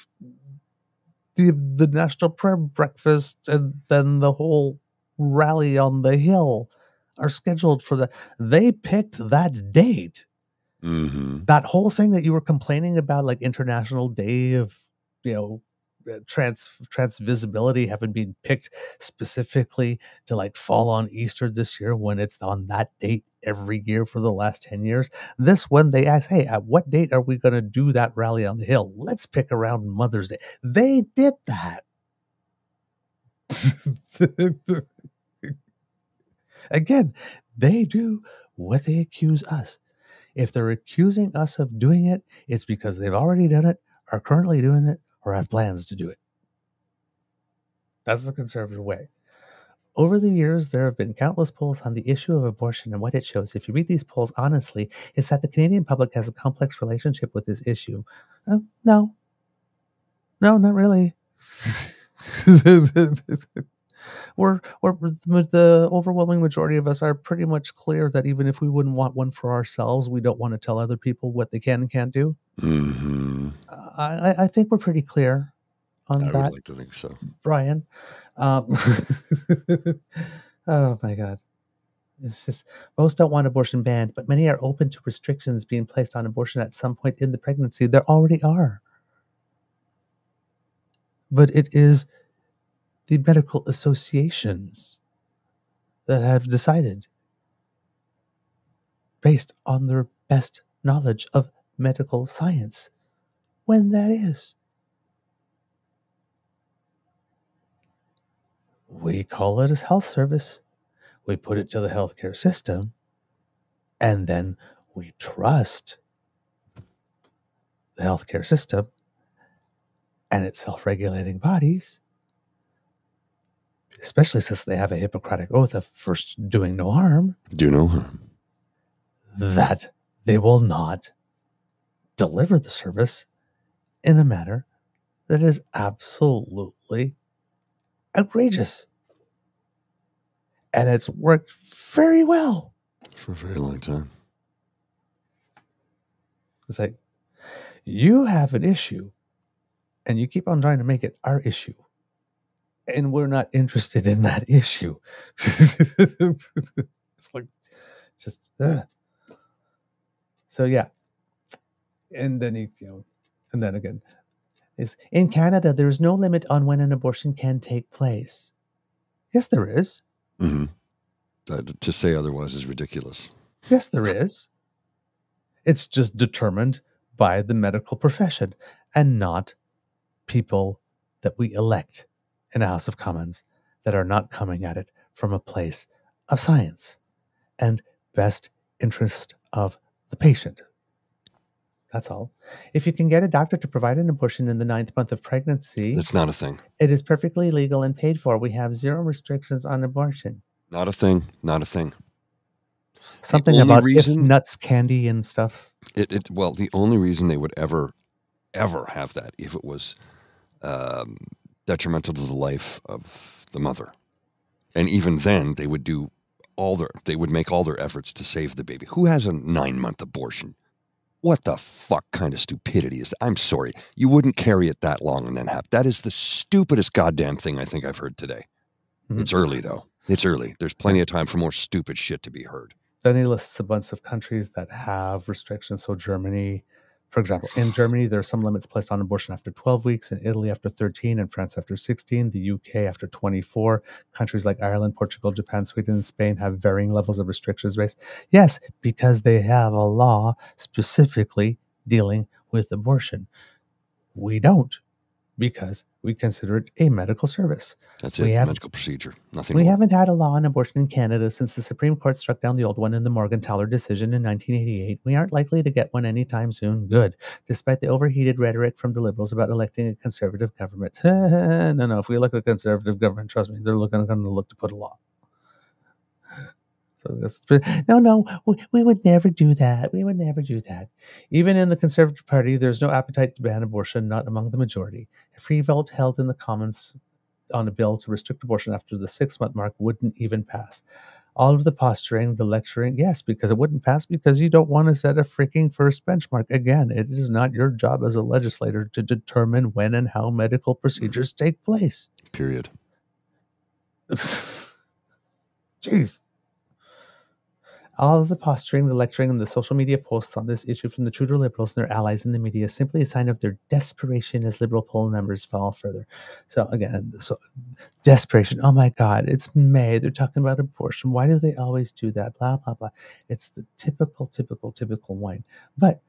S2: the the national prayer breakfast, and then the whole rally on the hill are scheduled for the. They picked that date.
S3: Mm-hmm.
S2: That whole thing that you were complaining about, like International Day of, you know, uh, trans trans visibility having been picked specifically to like fall on Easter this year when it's on that date every year for the last 10 years. This one they asked, hey, at what date are we going to do that rally on the hill? Let's pick around Mother's Day. They did that. [LAUGHS] [LAUGHS] Again, they do what they accuse us. If they're accusing us of doing it, it's because they've already done it, are currently doing it, or have plans to do it. That's the conservative way. Over the years, there have been countless polls on the issue of abortion, and what it shows, if you read these polls honestly, it's that the Canadian public has a complex relationship with this issue. Uh, no. No, not really. [LAUGHS] we're, we're the overwhelming majority of us are pretty much clear that even if we wouldn't want one for ourselves, we don't want to tell other people what they can and can't do.
S3: Mm-hmm.
S2: I, I think we're pretty clear on that.
S3: I would like to think so.
S2: Brian. Um, [LAUGHS] oh my God. It's just most don't want abortion banned, but many are open to restrictions being placed on abortion at some point in the pregnancy. There already are. But it is the medical associations that have decided, based on their best knowledge of medical science, when that is. We call it a health service. We put it to the healthcare system, and then we trust the healthcare system and its self regulating bodies, especially since they have a Hippocratic oath of first doing no harm,
S3: Do no harm.
S2: that they will not deliver the service in a manner that is absolutely outrageous. And it's worked very well.
S3: For a very long time.
S2: It's like, you have an issue and you keep on trying to make it our issue. And we're not interested in that issue. [LAUGHS] it's like, just, uh. so yeah. And then he, you know, and then again, is in Canada, there is no limit on when an abortion can take place. Yes, there is.
S3: Mm-hmm. To say otherwise is ridiculous.
S2: Yes, there is. It's just determined by the medical profession and not people that we elect in a House of Commons that are not coming at it from a place of science and best interest of the patient. That's all. If you can get a doctor to provide an abortion in the ninth month of pregnancy,
S3: That's not a thing.
S2: it is perfectly legal and paid for. We have zero restrictions on abortion.
S3: Not a thing. Not a thing.
S2: Something about if nuts, candy, and stuff.
S3: It, it well, the only reason they would ever, ever have that if it was um, detrimental to the life of the mother, and even then they would do all their they would make all their efforts to save the baby. Who has a nine month abortion? What the fuck kind of stupidity is that? I'm sorry, you wouldn't carry it that long and then have that is the stupidest goddamn thing I think I've heard today.
S2: Mhm.
S3: It's early though. It's early. There's plenty of time for more stupid shit to be heard.
S2: Then he lists a bunch of countries that have restrictions. So Germany, for example, in Germany, there are some limits placed on abortion after 12 weeks, in Italy after 13, in France after 16, the UK after 24. Countries like Ireland, Portugal, Japan, Sweden, and Spain have varying levels of restrictions. Yes, because they have a law specifically dealing with abortion. We don't because we consider it a medical service.
S3: That's
S2: We
S3: it. It's a medical procedure. Nothing
S2: We
S3: more.
S2: haven't had a law on abortion in Canada since the Supreme Court struck down the old one in the Morgentaler decision in 1988. We aren't likely to get one anytime soon. Good. Despite the overheated rhetoric from the Liberals about electing a conservative government. [LAUGHS] no, no. If we elect a conservative government, trust me, they're looking going to look to put a law. So no, no, we, we would never do that. We would never do that. Even in the Conservative Party, there's no appetite to ban abortion, not among the majority. A free vote held in the Commons on a bill to restrict abortion after the six month mark wouldn't even pass. All of the posturing, the lecturing, yes, because it wouldn't pass because you don't want to set a freaking first benchmark. Again, it is not your job as a legislator to determine when and how medical procedures take place.
S3: Period. [LAUGHS]
S2: Jeez. All of the posturing, the lecturing, and the social media posts on this issue from the Trudeau Liberals and their allies in the media is simply a sign of their desperation as Liberal poll numbers fall further. So again, so desperation. Oh my God, it's May. They're talking about abortion. Why do they always do that? Blah blah blah. It's the typical, typical, typical whine. But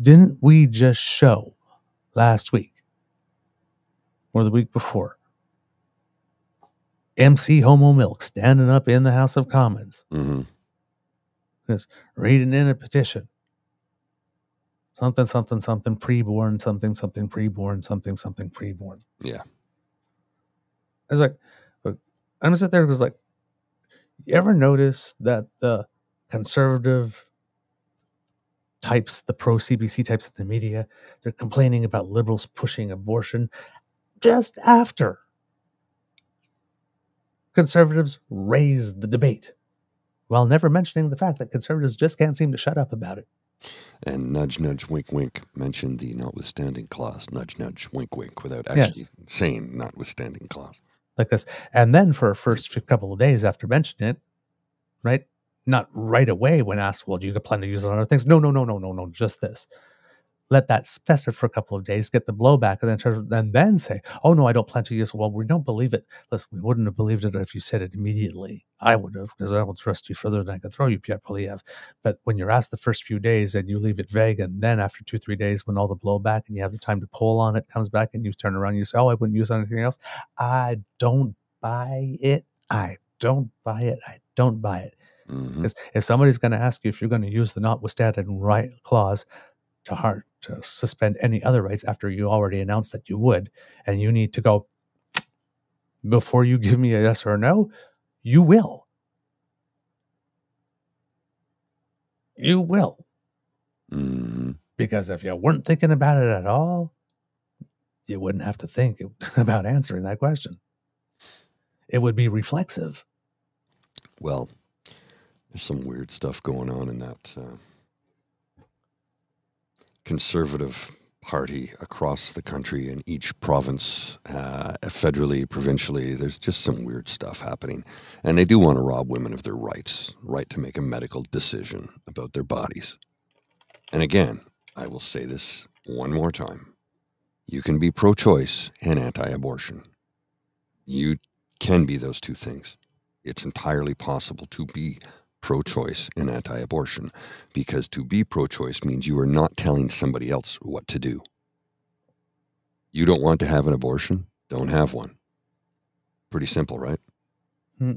S2: didn't we just show last week or the week before? MC Homo Milk standing up in the House of Commons mm-hmm.
S3: Hmm
S2: reading in a petition. Something, something, something, preborn, something, something, preborn, something, something, preborn.
S3: Yeah.
S2: I was like, I'm gonna sit there because like, you ever notice that the conservative types, the pro CBC types in the media, they're complaining about liberals pushing abortion just after conservatives raise the debate while never mentioning the fact that conservatives just can't seem to shut up about it.
S3: And nudge, nudge, wink, wink mentioned the notwithstanding clause. Nudge, nudge, wink, wink without actually
S2: Yes.
S3: saying notwithstanding clause.
S2: like this. And then for a first couple of days after mentioning it, right? Not right away when asked, well, do you plan to use it on other things? No, no, no, no, no, no, just this. Let that fester for a couple of days, get the blowback, and then turn, and then say, "Oh no, I don't plan to use it." Well, we don't believe it. Listen, we wouldn't have believed it if you said it immediately. I would have, because I will trust you further than I could throw you, Pierre Poilievre. But when you're asked the first few days and you leave it vague, and then after two, three days, when all the blowback and you have the time to pull on it comes back, and you turn around and you say, "Oh, I wouldn't use anything else," I don't buy it. I don't buy it. I don't buy it.
S3: Mm-hmm.
S2: Because if somebody's going to ask you if you're going to use the notwithstanding right clause to heart to suspend any other rights after you already announced that you would, and you need to go before you give me a yes or a no, you will. You will.
S3: hmm
S2: Because if you weren't thinking about it at all, you wouldn't have to think [LAUGHS] about answering that question. It would be reflexive.
S3: Well, there's some weird stuff going on in that uh, conservative party across the country in each province, uh, federally, provincially. There's just some weird stuff happening. And they do want to rob women of their rights, right to make a medical decision about their bodies. And again, I will say this one more time. You can be pro choice and anti abortion. You can be those two things. It's entirely possible to be pro choice and anti abortion because to be pro choice means you are not telling somebody else what to do. You don't want to have an abortion? Don't have one. Pretty simple, right? Hmm.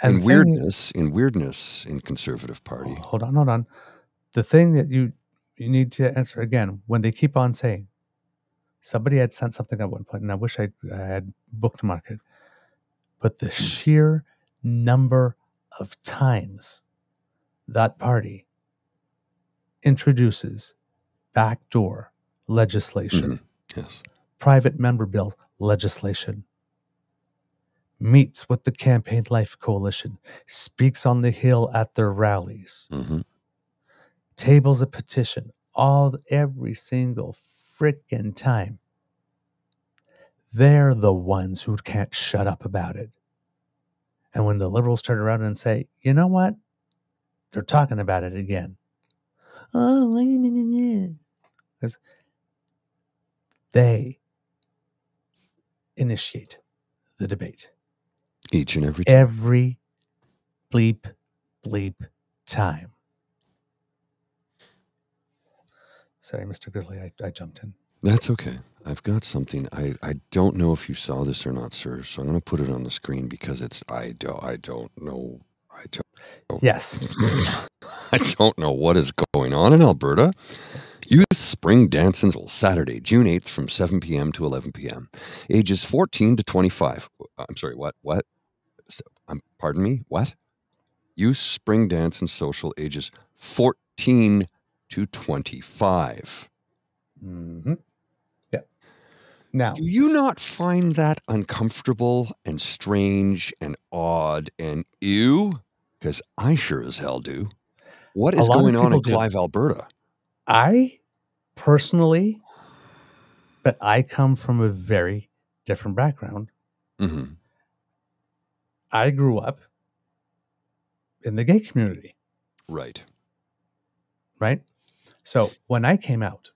S2: And
S3: in
S2: the thing-
S3: weirdness, in weirdness in conservative party.
S2: Oh, hold on, hold on. The thing that you you need to answer again when they keep on saying somebody had sent something at one point, and I wish I, I had bookmarked it, but the hmm. sheer number of times that party introduces backdoor legislation,
S3: Yes.
S2: private member bill legislation, meets with the Campaign Life Coalition, speaks on the Hill at their rallies
S3: hmm
S2: tables a petition all every single frickin' time. They're the ones who can't shut up about it. And when the liberals turn around and say, you know what? They're talking about it again. Oh, because they initiate the debate
S3: Each and every time.
S2: every bleep, bleep time. Sorry, Mr. Grizzly, I, I jumped in.
S3: That's okay. I've got something. I, I don't know if you saw this or not, sir. So I'm going to put it on the screen because it's I don't I don't know. I don't.
S2: Yes. [LAUGHS]
S3: I don't know what is going on in Alberta. Youth Spring Dance and Saturday, June 8th from 7 p.m. to 11 p.m. Ages 14 to 25. I'm sorry, what? What? S- Um, pardon me? What? Youth Spring Dance and Social ages 14 to 25.
S2: hmm. Now,
S3: Do you not find that uncomfortable and strange and odd and ew? Because I sure as hell do. What is going on in
S2: people do.
S3: Alberta?
S2: I personally, but I come from a very different background.
S3: hmm
S2: I grew up in the gay community,
S3: Right.
S2: right? So when I came out,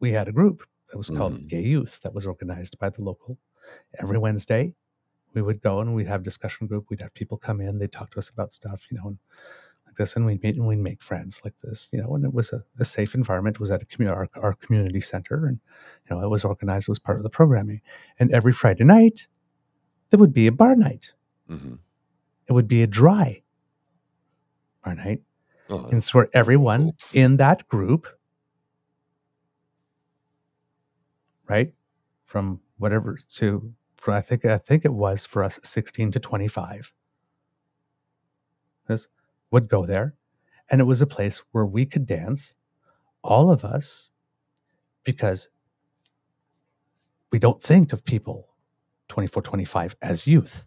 S2: we had a group that was called
S3: Mhm.
S2: Gay Youth that was organized by the local. Every Wednesday, we would go and we'd have discussion group. We'd have people come in. They'd talk to us about stuff, you know, and like this, and we'd meet and we'd make friends like this, you know. And it was a, a safe environment. It was at a community, our, our community center, and you know, it was organized. It was part of the programming. And every Friday night, there would be a bar night.
S3: hmm
S2: It would be a dry bar night.
S3: Oh,
S2: And it's where everyone in that group, right, from whatever to, for I think I think it was for us sixteen to twenty five. This would go there, and it was a place where we could dance, all of us, because we don't think of people 24, 25 as youth.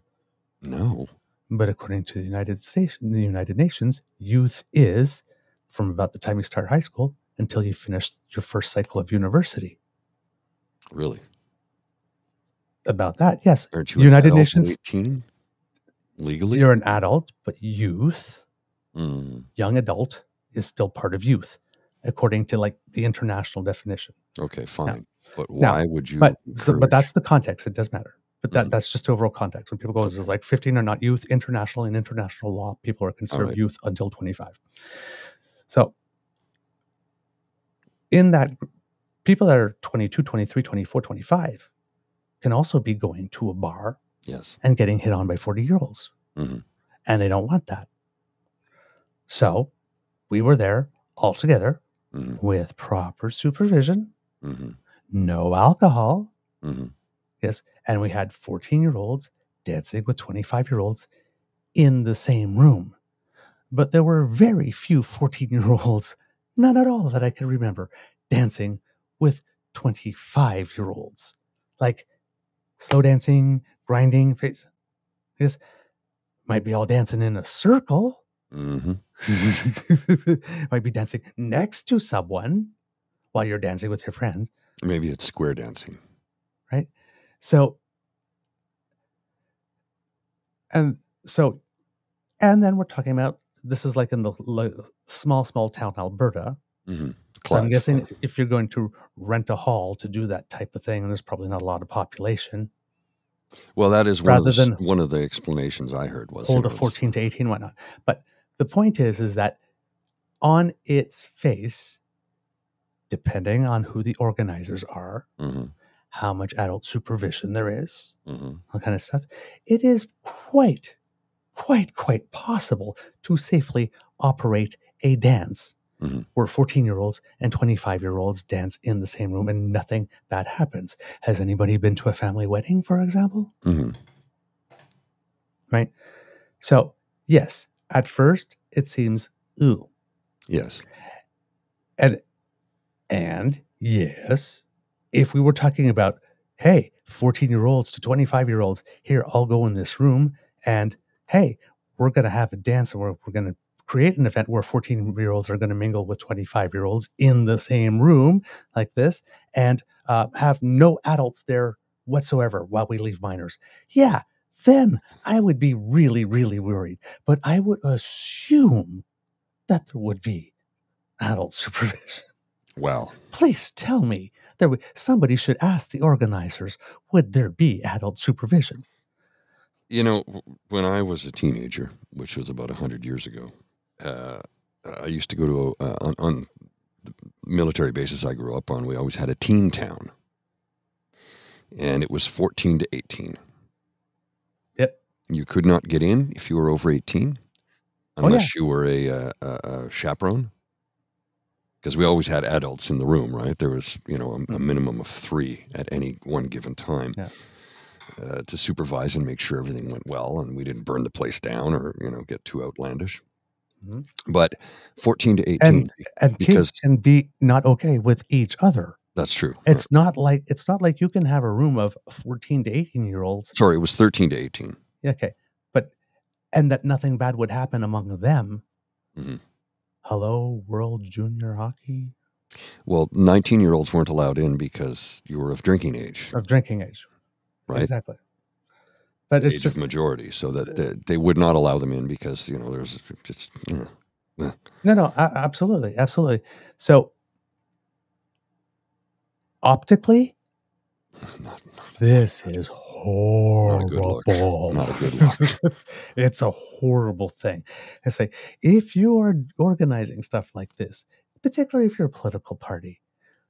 S3: no.
S2: But according to the United States, the United Nations, youth is from about the time you start high school until you finish your first cycle of university.
S3: Really?
S2: About that, yes,
S3: Aren't you
S2: United Nations-
S3: 18 legally?
S2: you're an adult, but youth,
S3: Mm,
S2: young adult, is still part of youth, according to like the international definition.
S3: okay, fine. But
S2: now,
S3: why would you?
S2: But so, but that's the context. It does matter. But that,
S3: Mhm.
S2: that's just overall context. When people go, it's like 15 are not youth. International and international law, people are considered
S3: right.
S2: youth until 25. So, in that, people that are 22, 23, 24, 25 can also be going to a bar
S3: yes.
S2: and getting hit on by 40 year olds.
S3: Mhm.
S2: And they don't want that. So, we were there all together
S3: hmm
S2: with proper supervision,
S3: hmm
S2: no alcohol,
S3: hmm
S2: Yes. And we had 14 year olds dancing with 25 year olds in the same room. But there were very few 14 year olds, none at all that I can remember, dancing with 25 year olds. Like slow dancing, grinding, face. Yes. Might be all dancing in a circle.
S3: hmm [LAUGHS]
S2: Might be dancing next to someone while you're dancing with your friends.
S3: Maybe it's square dancing. Right.
S2: So, and so, and then we're talking about this is like in the lo- small, small town Alberta.
S3: Hmm
S2: So I'm guessing if you're going to rent a hall to do that type of thing, and there's probably not a lot of population.
S3: Well, that is one of,
S2: rather
S3: the,
S2: than-
S3: one of the explanations I heard was
S2: hold a 14 to 18, whatnot. But the point is, is that on its face, depending on who the organizers are,
S3: Mhm,
S2: how much adult supervision there is,
S3: mhm.
S2: all kind of stuff, it is quite, quite, quite possible to safely operate a dance
S3: Mhm.
S2: where 14 year olds and 25 year olds dance in the same room and nothing bad happens. Has anybody been to a family wedding, for example?
S3: Mhm.
S2: Right? So, yes, at first it seems, ooh.
S3: Yes.
S2: And, and yes, if we were talking about, hey, 14 year olds to 25 year olds, here, I'll go in this room and hey, we're going to have a dance and we're, we're going to create an event where 14 year olds are going to mingle with 25 year olds in the same room like this and uh, have no adults there whatsoever while we leave minors. Yeah, then I would be really, really worried. But I would assume that there would be adult [LAUGHS] supervision.
S3: Well,
S2: Please tell me there would, somebody should ask the organizers would there be adult supervision?
S3: you know, when I was a teenager, which was about 100 years ago, uh, I used to go to, a, uh, on, on the military bases I grew up on, we always had a teen town. And it was 14 to 18.
S2: Yep.
S3: You could not get in if you were over 18
S2: Oh,
S3: unless you were a, uh, a, a chaperone. Because we always had adults in the room, right? There was, you know, a, a
S2: Mhm.
S3: minimum of three at any one given time
S2: Yeah.
S3: uh, to supervise and make sure everything went well and we didn't burn the place down or, you know, get too outlandish.
S2: Mhm.
S3: But 14 to 18,
S2: And and
S3: because-
S2: kids can be not okay with each other.
S3: that's true.
S2: It's not like it's not like you can have a room of 14 to 18 year olds.
S3: Sorry, it was 13 to 18.
S2: Okay. But and that nothing bad would happen among them.
S3: Mhm.
S2: Hello, World Junior Hockey
S3: Well, 19 year olds weren't allowed in because you were of drinking age,
S2: of drinking age.
S3: right?
S2: Exactly. But it's just
S3: majority. So that uh, they, they would not allow them in because, you know, there's just, you know,
S2: eh. no, no, absolutely, absolutely. So optically, [LAUGHS]
S3: not, not,
S2: this is
S3: a good
S2: horrible.
S3: look. not a good look. [LAUGHS]
S2: it's a horrible thing. It's like if you are organizing stuff like this, particularly if you're a political party,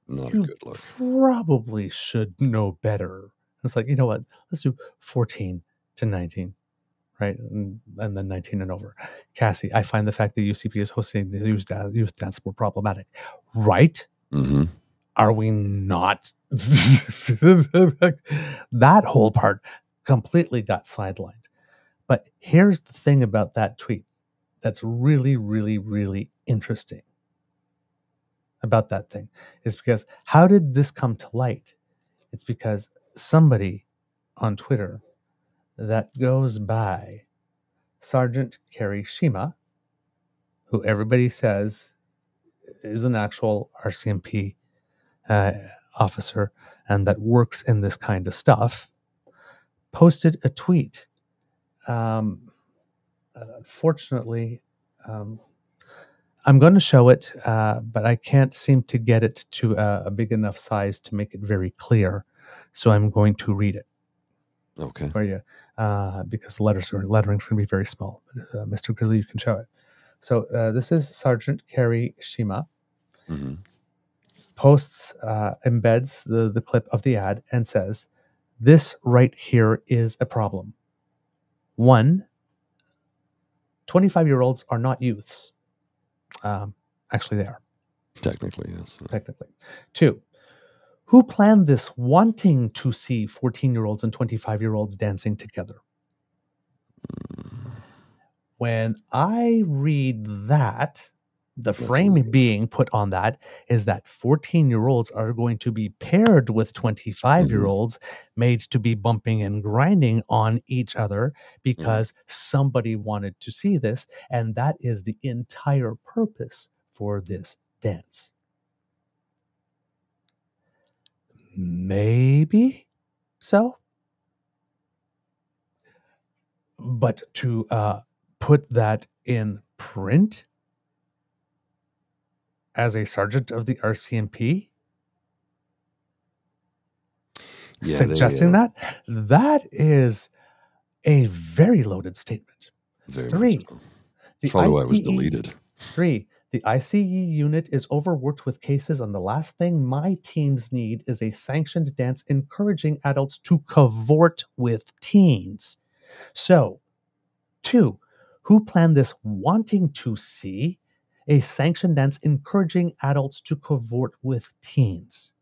S3: Not a good look.
S2: probably should know better. It's like, you know what? Let's do 14 to 19, right? And, and then 19 and over. Cassie, I find the fact that UCP is hosting the youth dance, youth dance more problematic. Right?
S3: hmm
S2: Are we not? [LAUGHS] that whole part completely got sidelined. But here's the thing about that tweet that's really, really, really interesting about that thing is because how did this come to light? It's because somebody on Twitter that goes by Sergeant Kerry Shima, who everybody says is an actual RCMP uh, officer and that works in this kind of stuff, posted a tweet. Um, uh, unfortunately, um, I'm going to show it, uh, but I can't seem to get it to a, a big enough size to make it very clear. So I'm going to read it
S3: Okay.
S2: for you uh, because the letters are lettering's going to be very small. But, uh, Mr. Grizzly, you can show it. So uh, this is Sergeant Kerry Shima
S3: hmm
S2: posts uh, embeds the the clip of the ad and says, "This right here is a problem. One, 25 year olds are not youths. Um, actually, they are
S3: Technically, yes.
S2: technically. Two, who planned this wanting to see 14 year olds and 25 year olds dancing together? When I read that, the
S3: That's
S2: frame being put on that is that 14 year olds are going to be paired with mm-hmm. 25 year olds made to be bumping and grinding on each other mm-hmm. because somebody wanted to see this. And that is the entire purpose for this dance. Maybe so. But to uh, put that in print as a sergeant of the RCMP,
S3: Yeah, they,
S2: suggesting
S3: uh,
S2: that, that is a very loaded statement.
S3: Very
S2: Three. The
S3: Probably why it was deleted.
S2: Three, the ICE unit is overworked with cases, and the last thing my teams need is a sanctioned dance encouraging adults to cavort with teens. So, two, who planned this wanting to see a sanctioned dance encouraging adults to cavort with teens?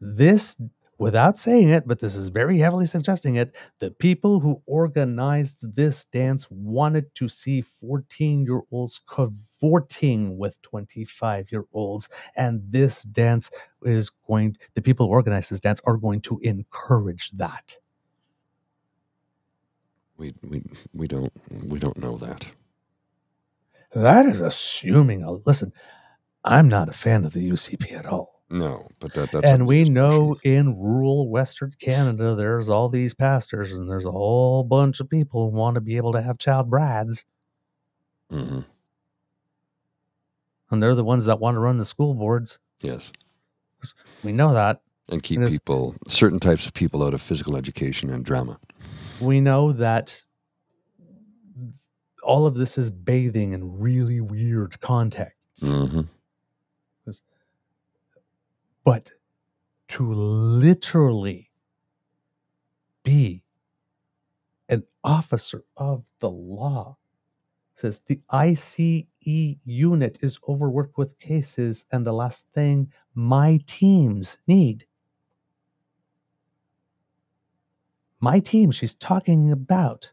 S2: This, without saying it, but this is very heavily suggesting it, the people who organized this dance wanted to see 14 year olds cavorting with 25 year olds. And this dance is going, the people who organized this dance are going to encourage that.
S3: We, we, we don't we don't know that.
S2: That is assuming, a, listen, I'm not a fan of the UCP at all.
S3: No, but that that's
S2: and we know in rural Western Canada, there's all these pastors and there's a whole bunch of people who want to be able to have child brides.
S3: mm-hmm.
S2: And they're the ones that want to run the school boards.
S3: Yes,
S2: We know that.
S3: and keep
S2: And
S3: people, certain types of people, out of physical education and drama.
S2: We know that all of this is bathing in really weird contexts.
S3: hmm
S2: But to literally be an officer of the law says the ICE unit is overworked with cases, and the last thing my teams need. My team, she's talking about,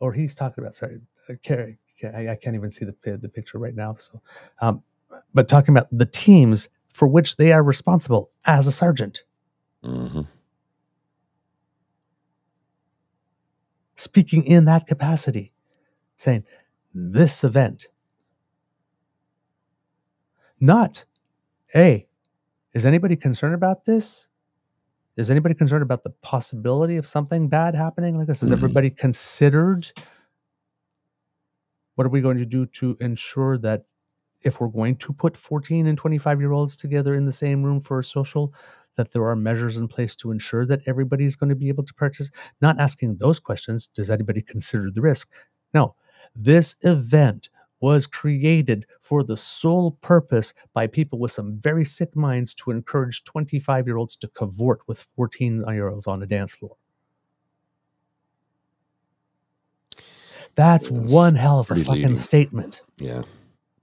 S2: or he's talking about. Sorry, uh, Carrie, I, can't even see the the picture right now. So, um, but talking about the teams for which they are responsible as a sergeant.
S3: hmm
S2: speaking in that capacity, saying, This event, not, hey, is anybody concerned about this? Is anybody concerned about the possibility of something bad happening like this? Has
S3: Mhm.
S2: everybody considered what are we going to do to ensure that if we're going to put 14 and 25 year olds together in the same room for a social, that there are measures in place to ensure that everybody's going to be able to purchase? Not asking those questions, does anybody consider the risk? No, this event was created for the sole purpose by people with some very sick minds to encourage 25 year olds to cavort with 14 year olds on a dance floor. That's one hell of a fucking
S3: leading.
S2: statement.
S3: Yeah,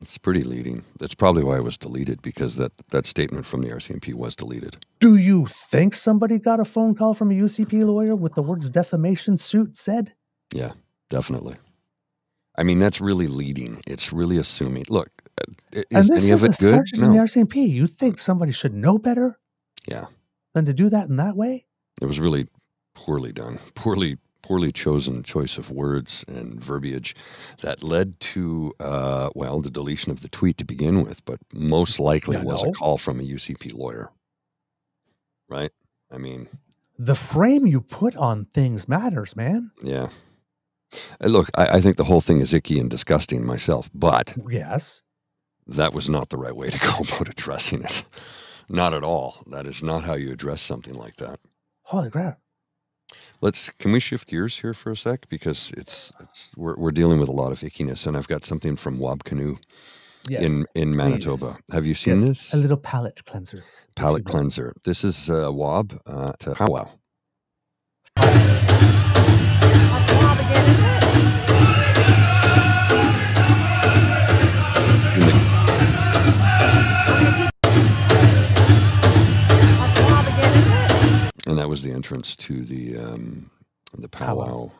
S3: it's pretty leading. That's probably why it was deleted because that that statement from the RCMP was deleted.
S2: Do you think somebody got a phone call from a UCP lawyer with the words defamation suit said?
S3: Yeah, definitely. I mean, that's really leading. It's really assuming. Look, uh, i-
S2: and this
S3: any
S2: is
S3: of
S2: a
S3: good?
S2: sergeant in the RCMP. You think somebody should know better
S3: Yeah,
S2: than to do that in that way?
S3: it was really poorly done. Poorly, poorly chosen choice of words and verbiage that led to, uh, well, the deletion of the tweet to begin with, but most likely was
S2: no.
S3: a call from a UCP lawyer. Right? I mean,
S2: The frame you put on things matters, man.
S3: yeah. Uh, Look, I, I think the whole thing is icky and disgusting myself, but
S2: Yes.
S3: that was not the right way to [LAUGHS] go about addressing it. Not at all. That is not how you address something like that.
S2: Holy crap.
S3: Let's can we shift gears here for a sec because it's, it's we're, we're dealing with a lot of ickiness and I've got something from Wab Kinew
S2: Yes.
S3: in in Manitoba. Have you seen
S2: Yes,
S3: this
S2: A little palate cleanser.
S3: palate
S2: will.
S3: cleanser? This is uh, Wab uh, to Powwow. And that was the entrance to the um, the
S2: Powwow.
S3: powwow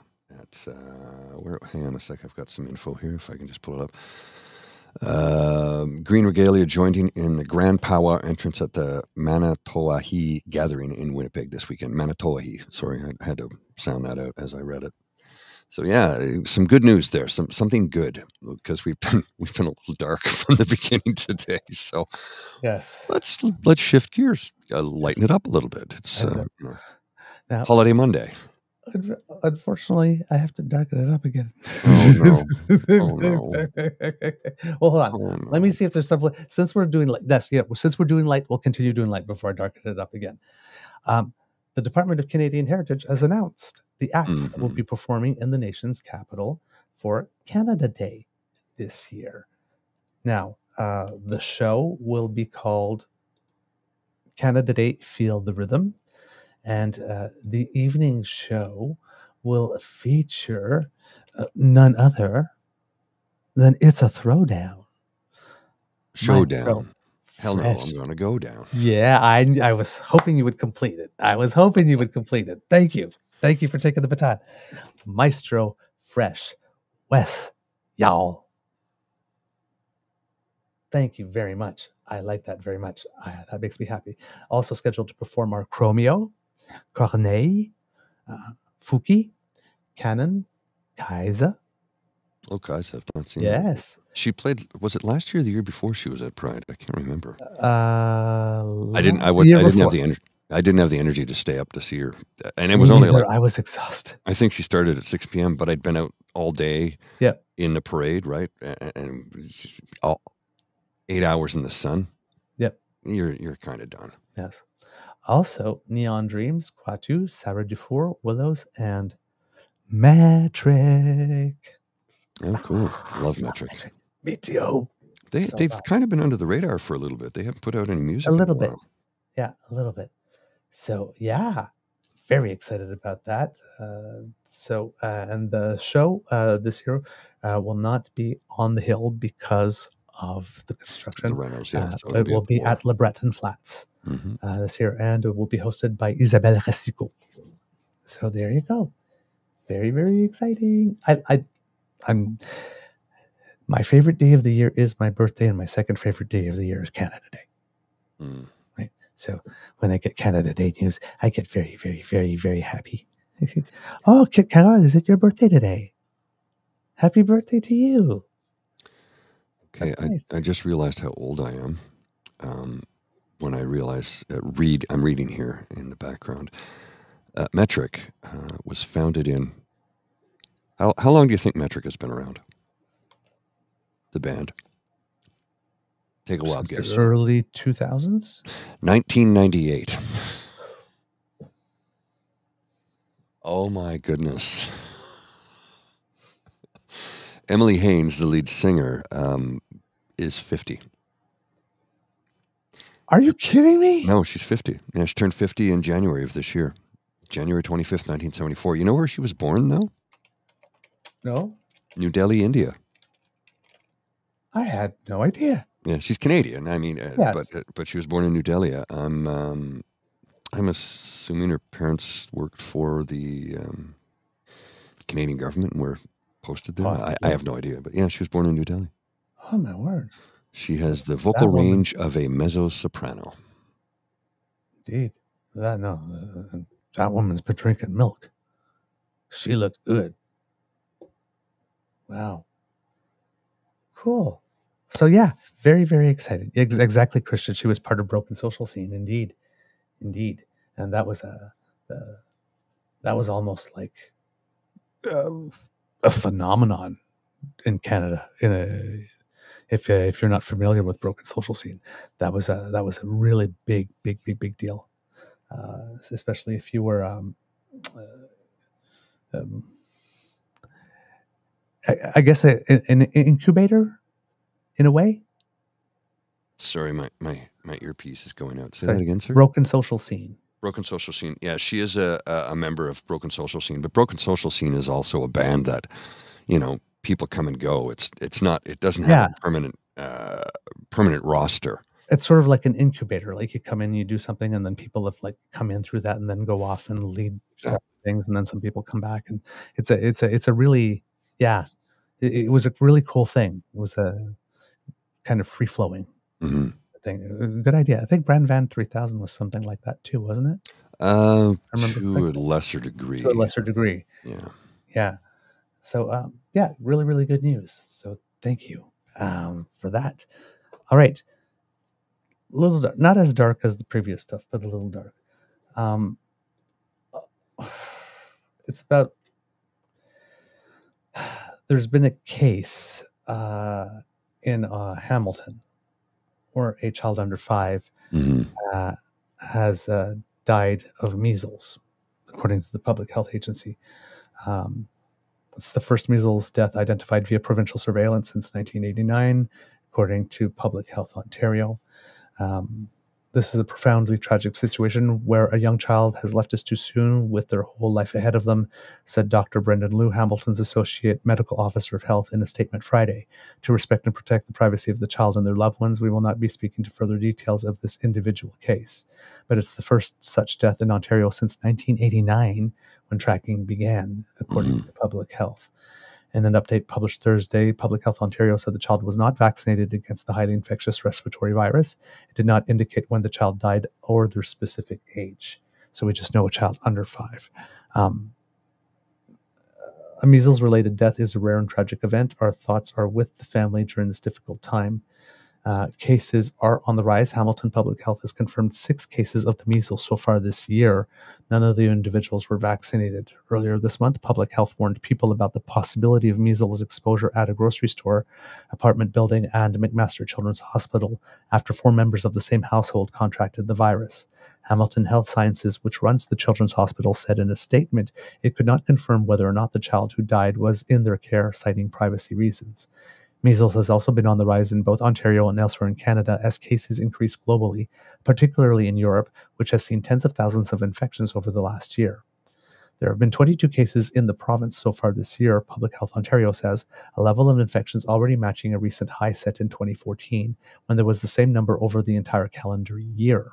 S3: at uh, where. Hang on a sec, I've got some info here. If I can just pull it up. Um, Green Regalia joining in the Grand Powwow entrance at the Manito Ahbee Gathering in Winnipeg this weekend. Manito Ahbee, sorry, I had to sound that out as I read it. So yeah, some good news there. Some something good because we've been [LAUGHS] we've been a little dark [LAUGHS] from the beginning today. So
S2: Yes.
S3: let's let's shift gears, uh, lighten it up a little bit. It's uh,
S2: it
S3: you know,
S2: Now,
S3: holiday Monday.
S2: unfortunately, I have to darken it up again.
S3: Oh, no. Oh, no. [LAUGHS]
S2: well, hold on.
S3: Oh,
S2: Let me see if there's something. Since we're doing light, that's yeah. Since we're doing light, we'll continue doing light before I darken it up again. Um, the Department of Canadian Heritage has announced the acts that will
S3: Mhm.
S2: be performing in the nation's capital for Canada Day this year. Now, uh, the show will be called Canada Day Feel the Rhythm, and uh, the evening show will feature uh, none other than It's a Throwdown.
S3: Showdown. Hell no, I'm going to go down.
S2: Yeah, I I was hoping you would complete it. I was hoping you would complete it. Thank you. Thank you for taking the baton. Maestro Fresh Wes Y'all. Thank you very much. I like that very much. I, that makes me happy. Also scheduled to perform are Chromio, Corneille, uh, Fouki, Canon, Kiesza,
S3: Oh, Kiesza, I've not seen that.
S2: Yes.
S3: She played. Was it last year or the year before she was at Pride? I can't remember.
S2: Uh,
S3: I didn't. I. I didn't have the energy. I didn't have the energy to stay up to see her, and it
S2: Me
S3: was only like
S2: I was exhausted.
S3: I think she started at six p.m. But I'd been out all day.
S2: Yep.
S3: In the parade, right, A- and, just all eight hours in the sun.
S2: Yep.
S3: You're you're kind of done.
S2: Yes. Also, Neon Dreams, Quatu, Sarah Dufour, Willows, and Metric.
S3: Oh, cool. Love Metric. [SIGHS]
S2: BTO.
S3: They
S2: So
S3: they've
S2: bad.
S3: kind of been under the radar for a little bit. They haven't put out any music. A
S2: little bit.
S3: while.
S2: Yeah, a little bit. So, yeah, very excited about that. Uh, so, uh, and the show uh, this year uh, will not be on the hill because of the
S3: The
S2: construction.
S3: Reynolds, yeah.
S2: Uh,
S3: so
S2: it be at Le Breton Flats.
S3: Mhm.
S2: uh, this year, and it will be hosted by Isabelle Racicot. So there you go. Very, very exciting. I, I, I'm. My favorite day of the year is my birthday, and my second favorite day of the year is Canada Day.
S3: Mm.
S2: So when I get Canada Day news, I get very, very, very, very happy. [LAUGHS] oh, Carol, is it your birthday today? Happy birthday to you.
S3: Okay,
S2: That's
S3: I. I just realized how old I am. Um, when I realize, uh, read, I'm reading here in the background. Uh, Metric uh, was founded in. How, how long do you think Metric has been around? The band. Take a wild guess.
S2: early 2000s?
S3: 1998. Oh my goodness. Emily Haines, the lead singer, um, is 50.
S2: Are you kidding me?
S3: No, she's 50. Yeah, she turned 50 in January of this year. January 25th, 1974. You know where she was born, though?
S2: No,
S3: New Delhi, India.
S2: I had no idea.
S3: Yeah, she's Canadian. I mean, uh,
S2: Yes.
S3: but uh, but she was born in New Delhi. I'm um, I'm assuming her parents worked for the um, Canadian government and were posted there. I, I have no idea, but yeah, she was born in New Delhi.
S2: Oh my word!
S3: She has the vocal
S2: woman-
S3: range of a mezzo soprano.
S2: Indeed, that no, uh, that woman's been drinking milk. She looked good. Wow. Cool. So yeah, very very excited. Ex- exactly, Christian. She was part of Broken Social Scene. Indeed, indeed, and that was a, uh, that was almost like um, a phenomenon in Canada. In a if uh, if you're not familiar with Broken Social Scene, that was a that was a really big big big big deal, uh, especially if you were. Um, uh, um, I, I guess a, an incubator, in a way.
S3: Sorry, my, my, my earpiece is going out. Say
S2: Sorry.
S3: that again, sir.
S2: Broken social scene.
S3: Broken Social Scene. Yeah, she is a, a a member of Broken Social Scene, but Broken Social Scene is also a band that, you know, people come and go. It's it's not. It doesn't have
S2: Yeah.
S3: a permanent uh, permanent roster.
S2: It's sort of like an incubator. Like you come in, you do something, and then people have like come in through that, and then go off and lead
S3: Exactly.
S2: things, and then some people come back, and it's a it's a it's a really yeah, it, it was a really cool thing. It was a kind of free flowing
S3: hmm
S2: thing. Good idea. I think Bran Van three thousand was something like that too, wasn't it?
S3: Uh, to a lesser degree.
S2: To a lesser degree.
S3: Yeah.
S2: Yeah. So um, yeah, really, really good news. So thank you um, for that. All right, a little dark, not as dark as the previous stuff, but a little dark. Um, [SIGHS] it's about. [SIGHS] There's been a case uh, in uh, Hamilton, where a child under five
S3: hmm
S2: uh, has uh, died of measles, according to the Public Health Agency. Um, it's the first measles death identified via provincial surveillance since 1989, according to Public Health Ontario. Um, this is a profoundly tragic situation where a young child has left us too soon with their whole life ahead of them, said Dr. Brendan Lew, Hamilton's Associate Medical Officer of Health, in a statement Friday. To respect and protect the privacy of the child and their loved ones, we will not be speaking to further details of this individual case. But it's the first such death in Ontario since 1989 when tracking began, according to Public Health. In an update published Thursday, Public Health Ontario said the child was not vaccinated against the highly infectious respiratory virus. It did not indicate when the child died or their specific age. So we just know a child under five. Um, A measles related death is a rare and tragic event. Our thoughts are with the family during this difficult time. Uh, cases are on the rise. Hamilton Public Health has confirmed six cases of the measles so far this year. None of the individuals were vaccinated. Earlier this month, Public Health warned people about the possibility of measles exposure at a grocery store, apartment building, and McMaster Children's Hospital after four members of the same household contracted the virus. Hamilton Health Sciences, which runs the Children's Hospital, said in a statement it could not confirm whether or not the child who died was in their care, citing privacy reasons. Measles has also been on the rise in both Ontario and elsewhere in Canada as cases increase globally, particularly in Europe, which has seen tens of thousands of infections over the last year. There have been 22 cases in the province so far this year, Public Health Ontario says, a level of infections already matching a recent high set in 2014, when there was the same number over the entire calendar year.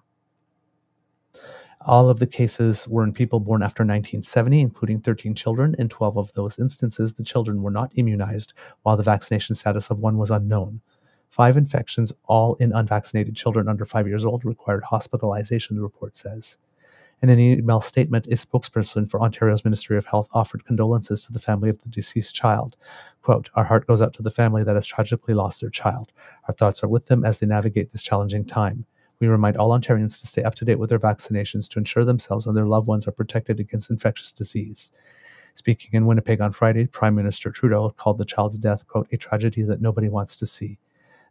S2: All of the cases were in people born after 1970, including 13 children. In 12 of those instances, the children were not immunized, while the vaccination status of one was unknown. Five infections, all in unvaccinated children under five years old, required hospitalization, the report says. In an email statement, a spokesperson for Ontario's Ministry of Health offered condolences to the family of the deceased child. Quote, Our heart goes out to the family that has tragically lost their child. Our thoughts are with them as they navigate this challenging time. We remind all Ontarians to stay up to date with their vaccinations to ensure themselves and their loved ones are protected against infectious disease. Speaking in Winnipeg on Friday, Prime Minister Trudeau called the child's death, quote, a tragedy that nobody wants to see.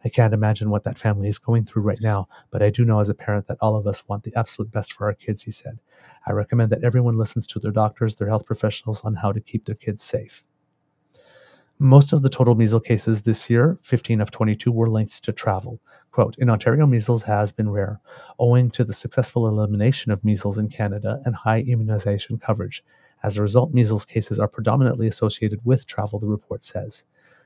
S2: I can't imagine what that family is going through right now, but I do know as a parent that all of us want the absolute best for our kids, he said. I recommend that everyone listens to their doctors, their health professionals on how to keep their kids safe. Most of the total measles cases this year, 15 of 22, were linked to travel. Quote, in Ontario, measles has been rare, owing to the successful elimination of measles in Canada and high immunization coverage. As a result, measles cases are predominantly associated with travel, the report says.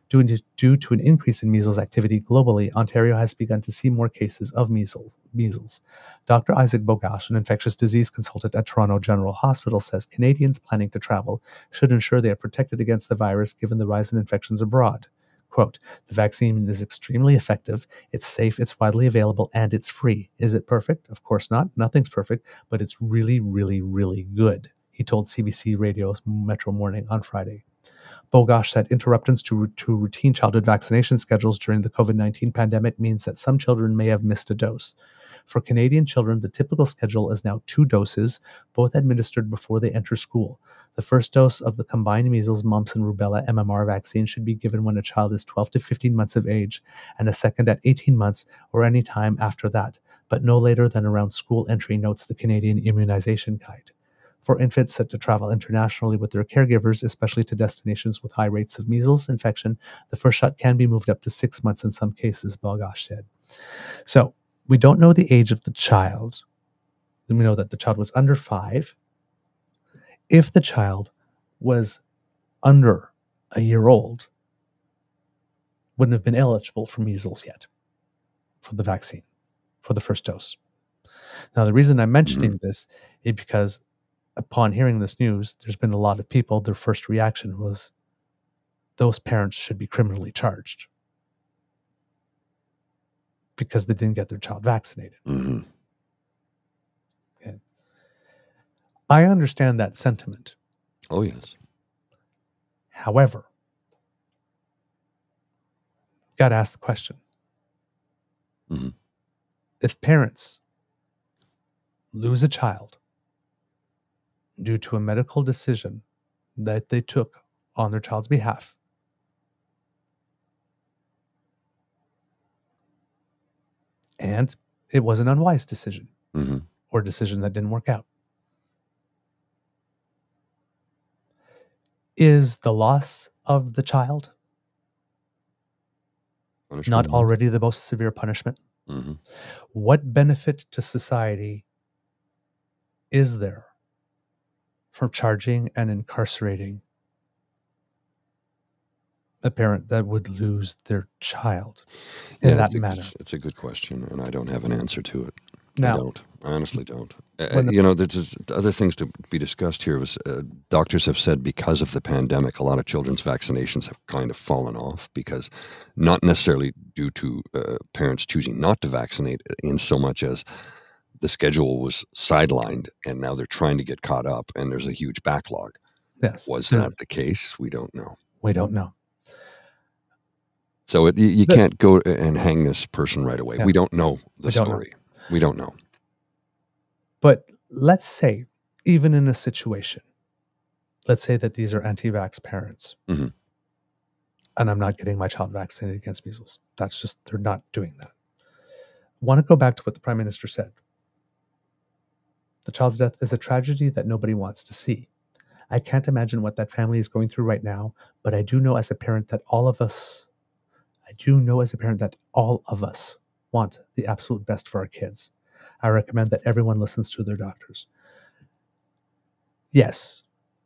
S2: Due to, due to, an increase in measles activity globally, Ontario has begun to see more cases of measles. measles. Dr. Isaac Bogoch, an infectious disease consultant at Toronto General Hospital, says Canadians planning to travel should ensure they are protected against the virus given the rise in infections abroad. Quote, the vaccine is extremely effective, it's safe, it's widely available, and it's free. Is it perfect? Of course not. Nothing's perfect, but it's really, really, really good, he told CBC Radio's Metro Morning on Friday. Oh, Bogoch said interruptions to, to routine childhood vaccination schedules during the COVID 19 pandemic means that some children may have missed a dose. For Canadian children, the typical schedule is now two doses, both administered before they enter school. The first dose of the combined measles, mumps, and rubella MMR vaccine should be given when a child is 12 to 15 months of age, and a second at 18 months or any time after that, but no later than around school entry, notes the Canadian Immunization Guide. For infants set to travel internationally with their caregivers, especially to destinations with high rates of measles infection, the first shot can be moved up to six months in some cases, Bogoch said. So, we don't know the age of the child. We know that the child was under five if the child was under a year old, wouldn't have been eligible for measles yet for the vaccine, for the first dose. Now, the reason I'm mentioning mm-hmm. this is because upon hearing this news, there's been a lot of people, their first reaction was those parents should be criminally charged because they didn't get their child vaccinated. Mm-hmm. I understand that sentiment.
S3: Oh, yes.
S2: However, got to ask the question mm-hmm. if parents lose a child due to a medical decision that they took on their child's behalf, and it was an unwise decision mm-hmm. or decision that didn't work out. is the loss of the child punishment. not already the most severe punishment? Mm-hmm. What benefit to society is there from charging and incarcerating a parent that would lose their child in yeah, that
S3: it's a,
S2: manner?
S3: It's a good question, and I don't have an answer to it. Now, I don't. I honestly don't. Uh, you know, there's other things to be discussed here. Was uh, doctors have said because of the pandemic, a lot of children's vaccinations have kind of fallen off because not necessarily due to uh, parents choosing not to vaccinate, in so much as the schedule was sidelined, and now they're trying to get caught up, and there's a huge backlog.
S2: Yes.
S3: Was that the case? We don't know.
S2: We don't know.
S3: So it, you, you
S2: The-
S3: can't go and hang this person right away.
S2: Yeah.
S3: We don't know the
S2: We don't know.
S3: story. We don't know.
S2: But let's say, even in a situation, let's say that these are anti vax parents,
S3: Mhm.
S2: and I'm not getting my child vaccinated against measles. That's just, they're not doing that. want to go back to what the prime minister said. The child's death is a tragedy that nobody wants to see. I can't imagine what that family is going through right now, but I do know as a parent that all of us, I do know as a parent that all of us want the absolute best for our kids. I recommend that everyone listens to their doctors. Yes,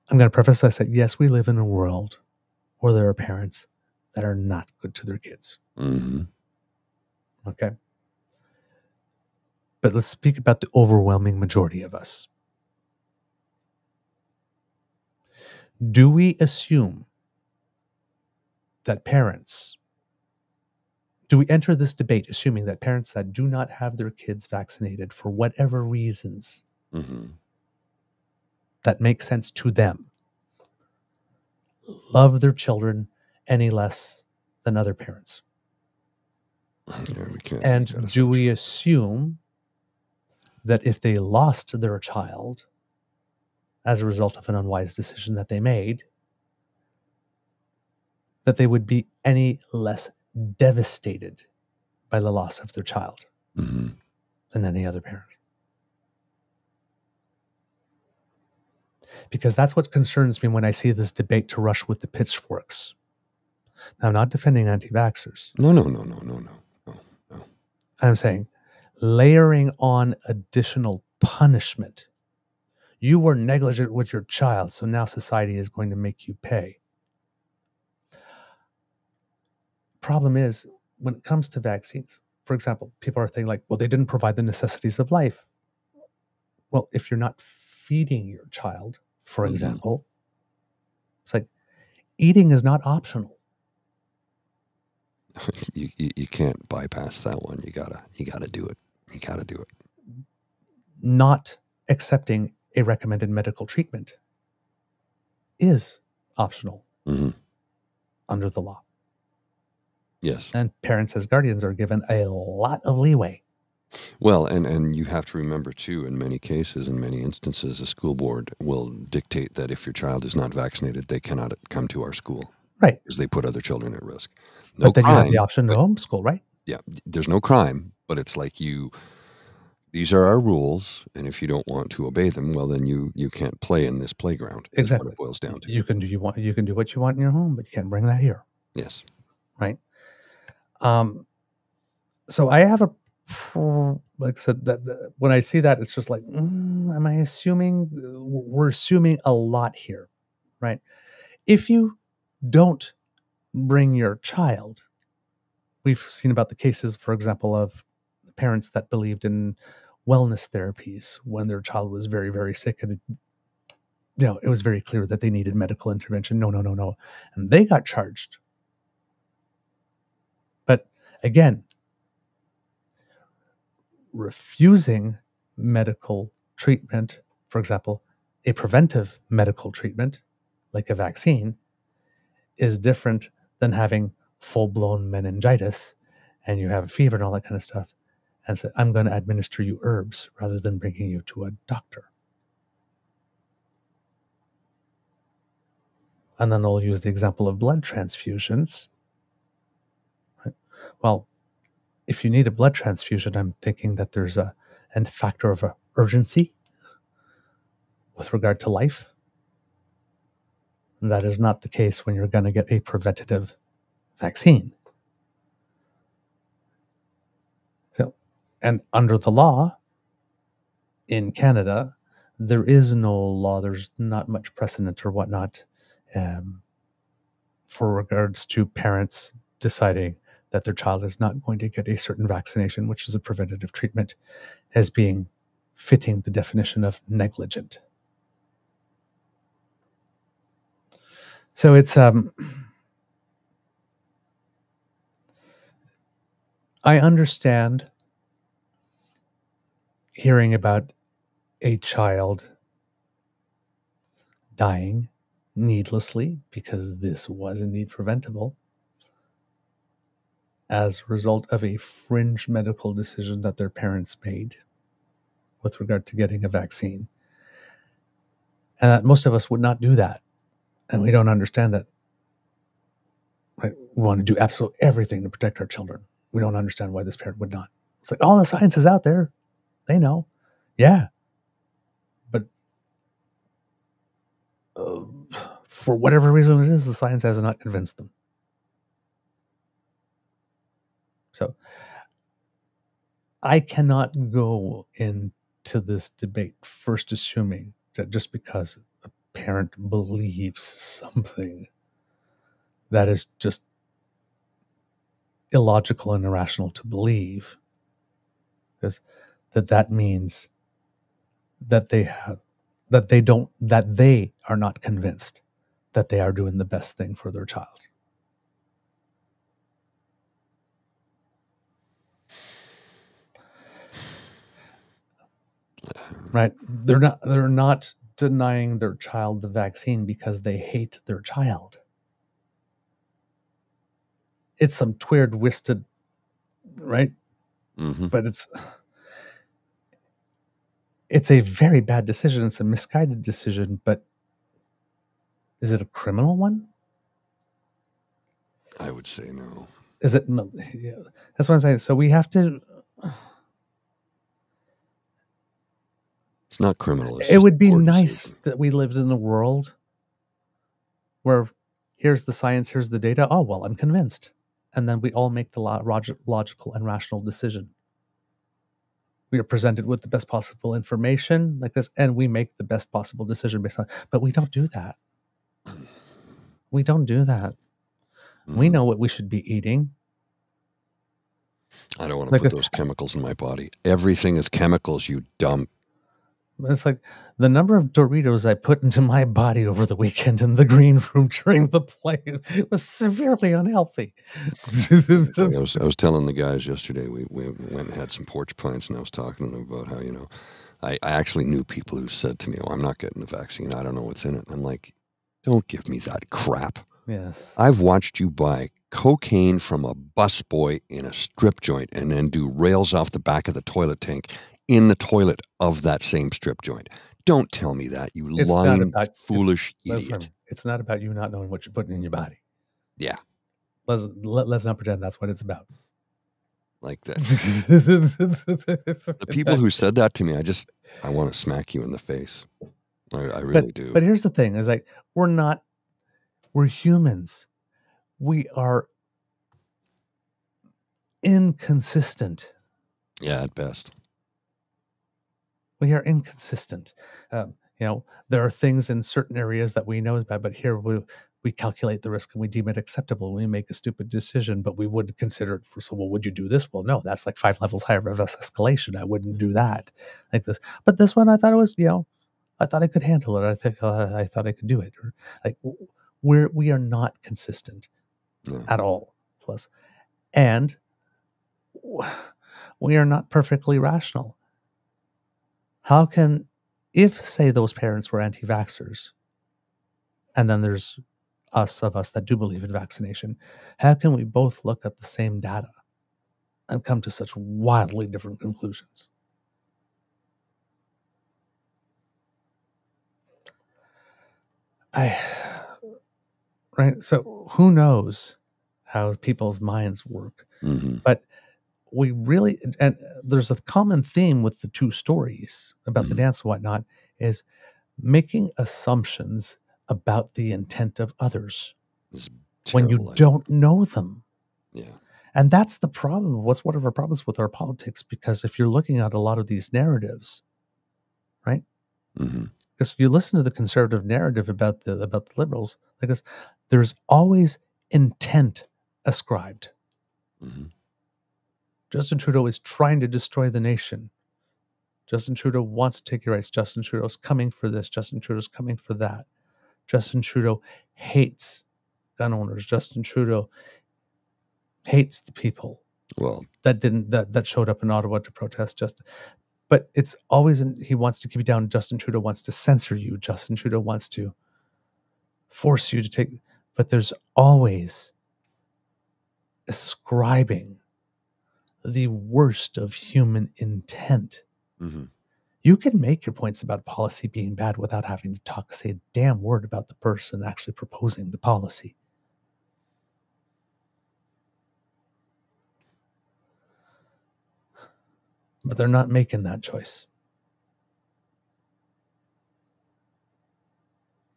S2: I'm going to preface this that yes, we live in a world where there are parents that are not good to their kids.
S3: hmm
S2: Okay. But let's speak about the overwhelming majority of us. Do we assume that parents, do we enter this debate assuming that parents that do not have their kids vaccinated for whatever reasons
S3: hmm
S2: that make sense to them love their children any less than other parents?
S3: Yeah.
S2: And do we assume that if they lost their child as a result of an unwise decision that they made, that they would be any less devastated by the loss of their child
S3: Mhm.
S2: than any other parent? Because that's what concerns me when I see this debate to rush with the pitchforks. Now, I'm not defending anti vaxxers.
S3: No, no, no, no, no, no, no.
S2: I'm saying layering on additional punishment. You were negligent with your child, so now society is going to make you pay. Problem is, when it comes to vaccines, for example, people are thinking like, well, they didn't provide the necessities of life. Well, if you're not feeding your child, for
S3: Mhm.
S2: example, it's like eating is not optional. [LAUGHS]
S3: you, you you can't bypass that one. You gotta you gotta do it. You gotta do it.
S2: not accepting a recommended medical treatment is optional
S3: hmm
S2: under the law.
S3: Yes.
S2: And parents, as guardians, are given a lot of leeway.
S3: Well, and and you have to remember too. In many cases, in many instances, a school board will dictate that if your child is not vaccinated, they cannot come to our school
S2: Right.
S3: because they put other children at risk. No
S2: but then you have the option to homeschool, right?
S3: yeah, there's no crime, but it's like you. These are our rules, and if you don't want to obey them, well, then you you can't play in this playground.
S2: Exactly.
S3: What it boils down to.
S2: You can do you want you can do what you want in your home, but you can't bring that here.
S3: Yes.
S2: Right um, so I have a like I said that that- when I see that, it's just like, mm, am I assuming we're assuming a lot here, right? If you don't bring your child, we've seen about the cases, for example, of parents that believed in wellness therapies when their child was very, very sick and you know, it was very clear that they needed medical intervention. No, no, no, no. And they got charged. But again, refusing medical treatment, for example, a preventive medical treatment like a vaccine, is different than having full blown meningitis and you have a fever and all that kind of stuff. And say, I'm going to administer you herbs rather than bringing you to a doctor. And then they'll use the example of blood transfusions. Right? Well, if you need a blood transfusion, I'm thinking that there's a, a factor of uh, urgency with regard to life. And that is not the case when you're going to get a preventative vaccine. So, and under the law in Canada, there is no law, there's not much precedent or whatnot um, for regards to parents deciding that their child is not going to get a certain vaccination, which is a preventative treatment, as being fitting the definition of negligent. So it's um I understand hearing about a child dying needlessly because this was indeed preventable as a result of a fringe medical decision that their parents made with regard to getting a vaccine. And that most of us would not do that. And we don't understand that. Right? We want to do absolutely everything to protect our children. We don't understand why this parent would not. It's like all the science is out there. They know. Yeah. But uh, for whatever reason it is, the science has not convinced them. So I cannot go into this debate first assuming that just because a parent believes something that is just illogical and irrational to believe is that that means that they have that they don't that they are not convinced that they are doing the best thing for their child. Right? They're not they're not denying their child the vaccine because they hate their child. It's some twisted wisted right?
S3: Hmm
S2: but it's it's a very bad decision it's a misguided decision but is it a criminal one
S3: I would say no.
S2: is it yeah, that's what i'm saying so we have to
S3: It's not criminal. It's
S2: it would be nice
S3: decision.
S2: that we lived in a world where here's the science here's the data oh well i'm convinced and then we all make the log- logical and rational decision we are presented with the best possible information like this and we make the best possible decision based on but we don't do that we don't do that we
S3: Mhm.
S2: know what we should be eating
S3: I don't want to
S2: like
S3: put
S2: a-
S3: those chemicals in my body. Everything is chemicals, you dumb.
S2: It's like the number of Doritos I put into my body over the weekend in the green room [LAUGHS] during the play was severely unhealthy.
S3: I was I was telling the guys yesterday. We, we went and had some porch pints, and I was talking to them about how you know, I, I actually knew people who said to me, "Oh, I'm not getting the vaccine. I don't know what's in it." I'm like, "Don't give me that crap."
S2: yes.
S3: I've watched you buy cocaine from a busboy in a strip joint and then do rails off the back of the toilet tank in the toilet of that same strip joint. Don't tell me that, you
S2: It's
S3: lying,
S2: about-
S3: foolish
S2: Let's
S3: idiot.
S2: remember, it's not about you not knowing what you're putting in your body.
S3: Yeah.
S2: Let's let, let's not pretend that's what it's about.
S3: Like that. [LAUGHS]
S2: the
S3: people who said that to me, I just, I want to smack you in the face. I, I really do.
S2: But here's the thing: is like we're not we're humans. We are inconsistent.
S3: yeah, at best.
S2: We are inconsistent. Um, you know, there are things in certain areas that we know is bad, but here we we calculate the risk and we deem it acceptable. We make a stupid decision, but we would consider it for so. Well, would you do this? Well, no, that's like five levels higher of escalation. I wouldn't do that like this. But this one, I thought it was, you know, I thought I could handle it. I think uh, I thought I could do it. Or like we're we are not consistent
S3: No.
S2: at all. Plus, and we are not perfectly rational. How can, if say those parents were anti-vaxxers, and then there's us of us that do believe in vaccination, how can we both look at the same data and come to such wildly different conclusions? I right. So who knows how people's minds work?
S3: hmm
S2: we really and there's a common theme with the two stories about the
S3: Mhm.
S2: dance and whatnot is making assumptions about the intent of others when you
S3: terrible, I-
S2: don't know them.
S3: Yeah.
S2: and that's the problem what's one of our problems with our politics because if you're looking at a lot of these narratives
S3: hmm
S2: because if you listen to the conservative narrative about the about the liberals like this there's always intent ascribed.
S3: Hmm
S2: Justin Trudeau is trying to destroy the nation. Justin Trudeau wants to take your rights. Justin Trudeau's coming for this. Justin Trudeau's coming for that. Justin Trudeau hates gun owners. Justin Trudeau hates the people
S3: Well,
S2: that didn't that that showed up in Ottawa to protest. Just, but it's always in, he wants to keep you down. Justin Trudeau wants to censor you. Justin Trudeau wants to force you to take, but there's always ascribing the worst of human intent.
S3: hmm
S2: You can make your points about policy being bad without having to talk, say a damn word about the person actually proposing the policy. But they're not making that choice.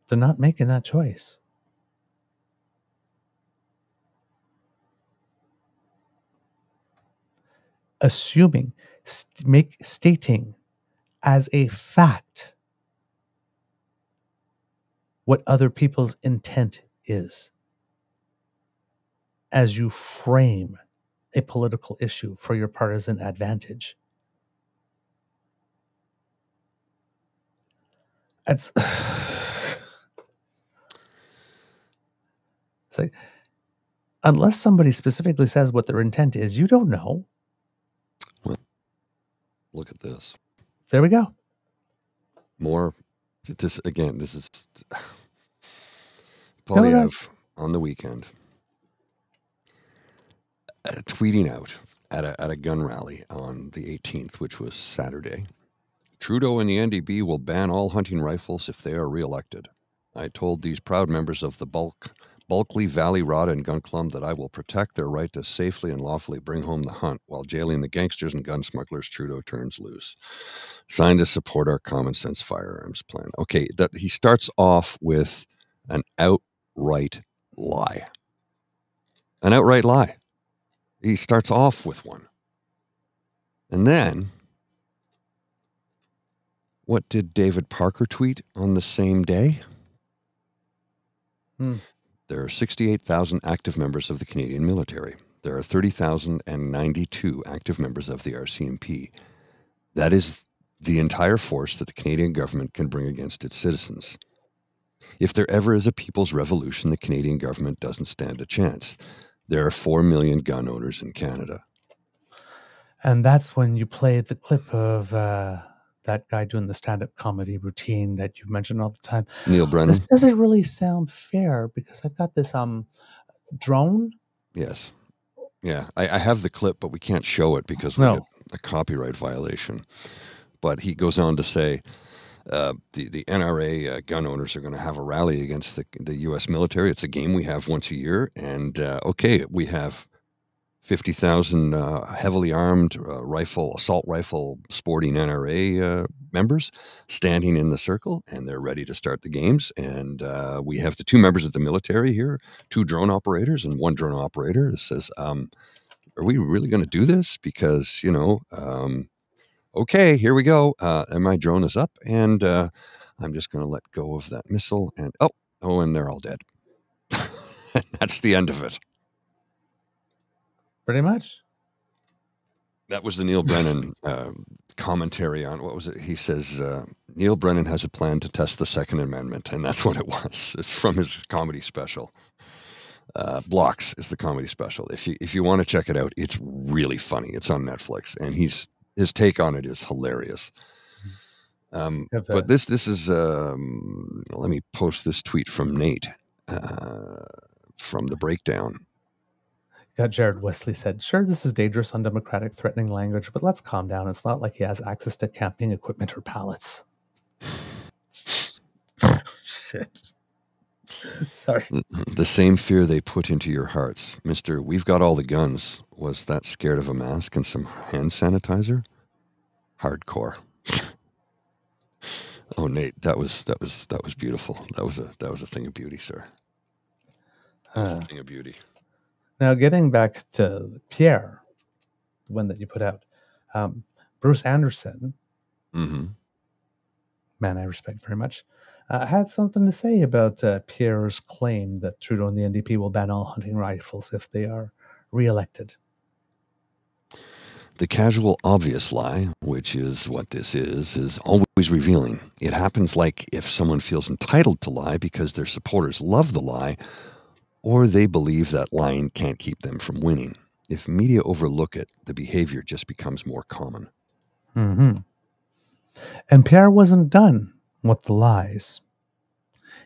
S2: They're not making that choice. Assuming, st- make stating as a fact what other people's intent is as you frame a political issue for your partisan advantage. It's, [SIGHS] it's like, unless somebody specifically says what their intent is, you don't know.
S3: Look at this.
S2: There we go.
S3: More. This again. This is. [SIGHS] Poilievre on the weekend uh, tweeting out at a, at a gun rally on the 18th, which was Saturday. Trudeau and the NDP will ban all hunting rifles if they are reelected. I told these proud members of the bulk Bulkley Valley Rod and Gun Club that I will protect their right to safely and lawfully bring home the hunt while jailing the gangsters and gun smugglers Trudeau turns loose. Signed to support our common sense firearms plan. Okay, that he starts off with an outright lie. An outright lie. He starts off with one. And then what did David Parker tweet on the same day?
S2: Hmm.
S3: There are 68,000 active members of the Canadian military. There are 30,092 active members of the RCMP. That is the entire force that the Canadian government can bring against its citizens. If there ever is a people's revolution, the Canadian government doesn't stand a chance. There are 4 million gun owners in Canada.
S2: And that's when you play the clip of uh, that guy doing the stand up comedy routine that you mentioned all the time.
S3: Neal Brennan?
S2: This doesn't really sound fair because I've got this um drone.
S3: Yes. Yeah, I, I have the clip, but we can't show it because we
S2: No.
S3: a copyright violation. But he goes on to say uh, the the NRA uh, gun owners are going to have a rally against the the U.S. military. It's a game we have once a year, and uh, okay, we have fifty thousand uh, heavily armed uh, rifle assault rifle sporting NRA uh, members standing in the circle, and they're ready to start the games. And uh, we have the two members of the military here, two drone operators, and one drone operator says, um, "Are we really going to do this? Because you know." Um, okay, here we go. Uh, and my drone is up, and uh, I'm just going to let go of that missile. And oh, oh, and they're all dead. [LAUGHS] That's the end of it.
S2: Pretty much.
S3: That was the Neal Brennan [LAUGHS] uh, commentary on what was it? He says uh, Neal Brennan has a plan to test the Second Amendment, and that's [LAUGHS] what it was. It's from his comedy special. Uh, Blocks is the comedy special. If you if you want to check it out, it's really funny. It's on Netflix, and he's his take on it is hilarious. Um,
S2: Have, uh,
S3: but this this is um, let me post this tweet from Nate uh, from the breakdown.
S2: Got Jared Wesley said, sure, this is dangerous, undemocratic, threatening language, but let's calm down. It's not like he has access to camping equipment or pallets. Shit. [LAUGHS] Sorry.
S3: The same fear they put into your hearts, Mister. We've got all the guns. Was that scared of a mask and some hand sanitizer? Hardcore. [LAUGHS] oh, Nate, that was that was that was beautiful. That was a that was a thing of beauty, sir. That was
S2: Uh,
S3: a thing of beauty.
S2: Now, getting back to Pierre, the one that you put out, um, Bruce Anderson,
S3: hmm
S2: man I respect very much, uh, had something to say about uh, Pierre's claim that Trudeau and the NDP will ban all hunting rifles if they are reelected.
S3: The casual, obvious lie, which is what this is, is always revealing. It happens like if someone feels entitled to lie because their supporters love the lie, or they believe that lying can't keep them from winning. If media overlook it, the behavior just becomes more common.
S2: Mm-hmm. And Pierre wasn't done with the lies.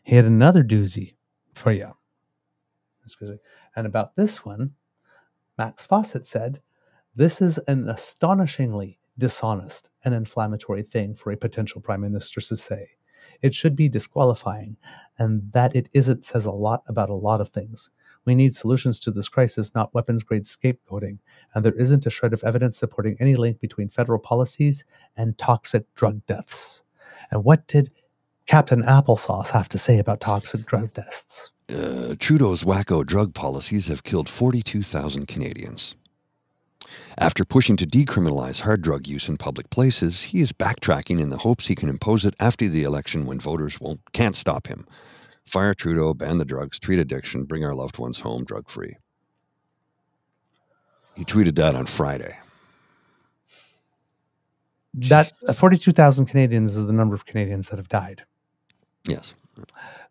S2: He had another doozy. for you. And about this one, Max Fawcett said, This is an astonishingly dishonest and inflammatory thing for a potential prime minister to say. It should be disqualifying, and that it isn't says a lot about a lot of things. We need solutions to this crisis, not weapons grade scapegoating, and there isn't a shred of evidence supporting any link between federal policies and toxic drug deaths. And what did Captain Applesauce have to say about toxic drug deaths?
S3: Uh, Trudeau's wacko drug policies have killed 42,000 Canadians. After pushing to decriminalize hard drug use in public places, he is backtracking in the hopes he can impose it after the election when voters won't, can't stop him. Fire Trudeau, ban the drugs, treat addiction, bring our loved ones home drug free. He tweeted that on Friday.
S2: That's uh, 42,000 Canadians is the number of Canadians that have died.
S3: Yes.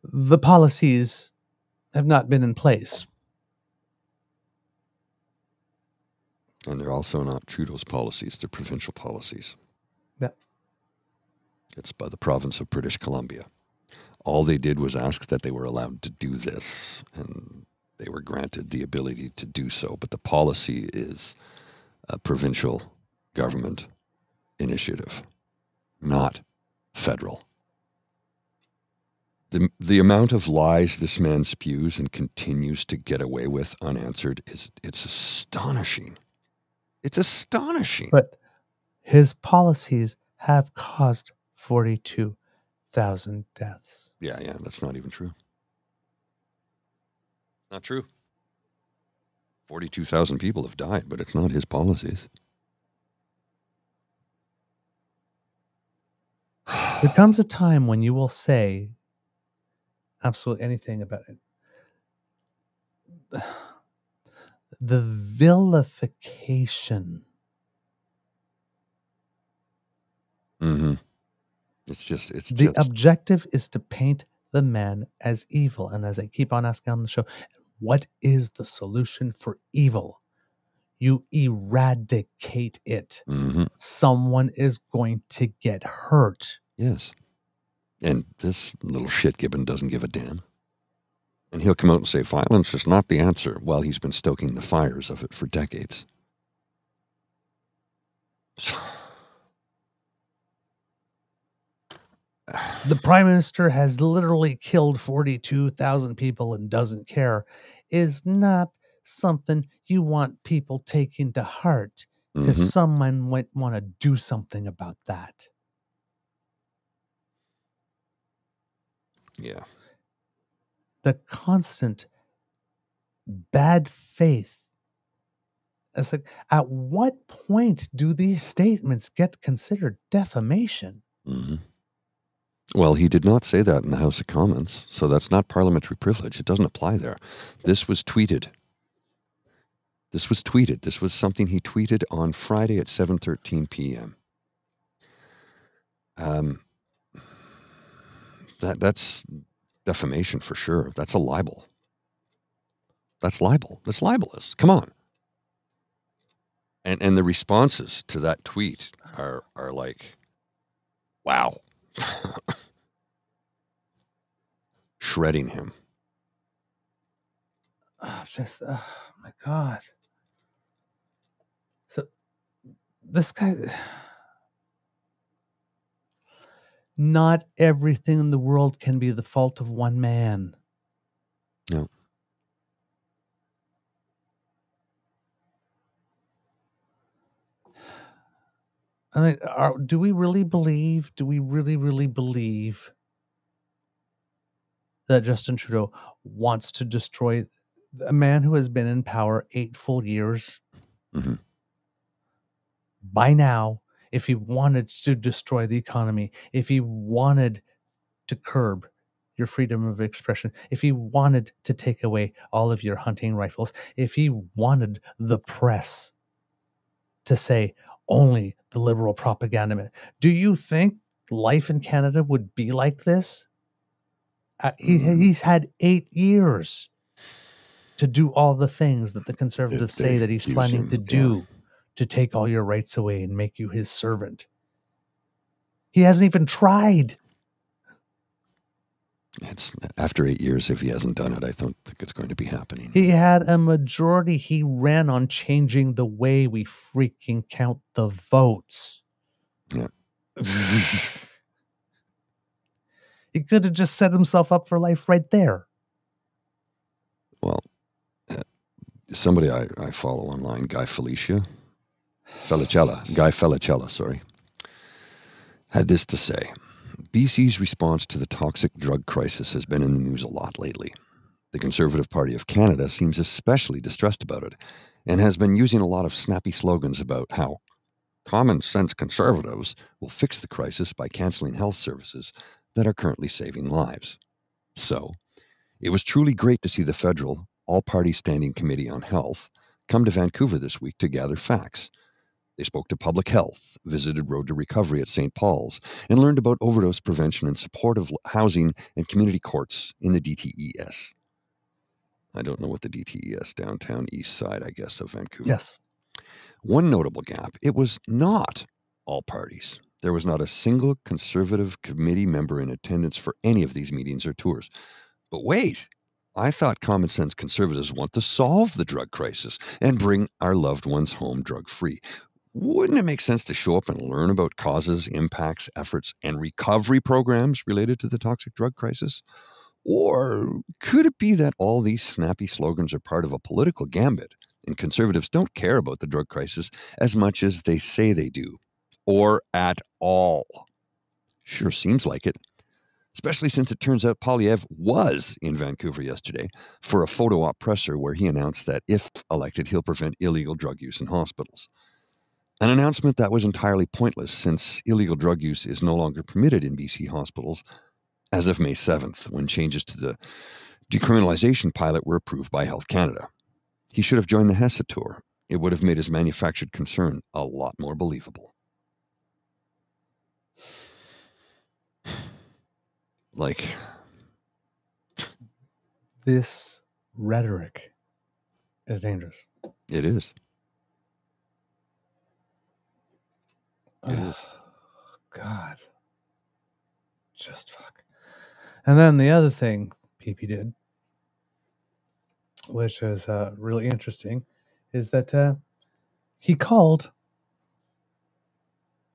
S2: The policies have not been in place.
S3: And they're also not Trudeau's policies, they're provincial policies.
S2: Yeah.
S3: It's by the province of British Columbia. All they did was ask that they were allowed to do this, and they were granted the ability to do so. But the policy is a provincial government initiative, not federal. The, the amount of lies this man spews and continues to get away with unanswered is it's astonishing. It's astonishing.
S2: But his policies have caused 42,000 deaths.
S3: Yeah, yeah, that's not even true. Not true. 42,000 people have died, but it's not his policies.
S2: There comes a time when you will say absolutely anything about it. The vilification.
S3: Mm-hmm. It's just, it's just
S2: The
S3: just,
S2: objective is to paint the man as evil. And as I keep on asking on the show, what is the solution for evil? You eradicate it.
S3: Mhm.
S2: Someone is going to get hurt.
S3: yes. And this little shit gibbon doesn't give a damn. And he'll come out and say violence is not the answer while he's been stoking the fires of it for decades. [SIGHS]
S2: the prime minister has literally killed 42,000 people and doesn't care is not something you want people taking to heart because
S3: Mhm.
S2: someone might want to do something about that.
S3: Yeah.
S2: The constant bad faith. It's like, at what point do these statements get considered defamation?
S3: hmm Well, he did not say that in the House of Commons, so that's not parliamentary privilege. It doesn't apply there. This was tweeted. This was tweeted. This was something he tweeted on Friday at 7:13 p.m. Um, that that's defamation for sure. That's a libel. That's libel. That's libelous. Come on. And and the responses to that tweet are are like, wow. [LAUGHS] Shredding him.
S2: Oh, just oh my god. So this guy not everything in the world can be the fault of one man.
S3: No.
S2: I mean, are, do we really believe? Do we really, really believe that Justin Trudeau wants to destroy a man who has been in power eight full years?
S3: Mhm.
S2: By now, if he wanted to destroy the economy, if he wanted to curb your freedom of expression, if he wanted to take away all of your hunting rifles, if he wanted the press to say only the liberal propaganda, do you think life in Canada would be like this? Uh, he,
S3: Mm.
S2: he's had eight years to do all the things that the conservatives say that he's planning
S3: him,
S2: to
S3: yeah.
S2: To take all your rights away and make you his servant. He hasn't even tried.
S3: It's after eight years. If he hasn't done it, I don't think it's going to be happening.
S2: He had a majority. He ran on changing the way we freaking count the votes.
S3: Yeah. [LAUGHS]
S2: he could have just set himself up for life right there.
S3: Well, uh, somebody I, I follow online, Guy Felicia, Felicella, Guy Felicella, sorry, had this to say. BC's response to the toxic drug crisis has been in the news a lot lately. The Conservative Party of Canada seems especially distressed about it and has been using a lot of snappy slogans about how common sense conservatives will fix the crisis by canceling health services that are currently saving lives. So, it was truly great to see the federal all party standing committee on health come to Vancouver this week to gather facts they spoke to public health, visited Road to Recovery at St. Paul's, and learned about overdose prevention and supportive housing and community courts in the DTES. I don't know what the DTES downtown east side, I guess, of Vancouver.
S2: Yes.
S3: One notable gap it was not all parties. There was not a single conservative committee member in attendance for any of these meetings or tours. But wait, I thought common sense conservatives want to solve the drug crisis and bring our loved ones home drug free wouldn't it make sense to show up and learn about causes, impacts, efforts, and recovery programs related to the toxic drug crisis? Or could it be that all these snappy slogans are part of a political gambit and conservatives don't care about the drug crisis as much as they say they do? Or at all? Sure seems like it. Especially since it turns out Poilievre was in Vancouver yesterday for a photo op presser where he announced that if elected, he'll prevent illegal drug use in hospitals. An announcement that was entirely pointless since illegal drug use is no longer permitted in BC hospitals as of May 7th, when changes to the decriminalization pilot were approved by Health Canada. He should have joined the HESA tour. It would have made his manufactured concern a lot more believable. Like,
S2: this rhetoric is dangerous.
S3: It is. It
S2: oh. [SIGHS] God. Just fuck. And then the other thing PP did, which is uh, really interesting, is that uh, he called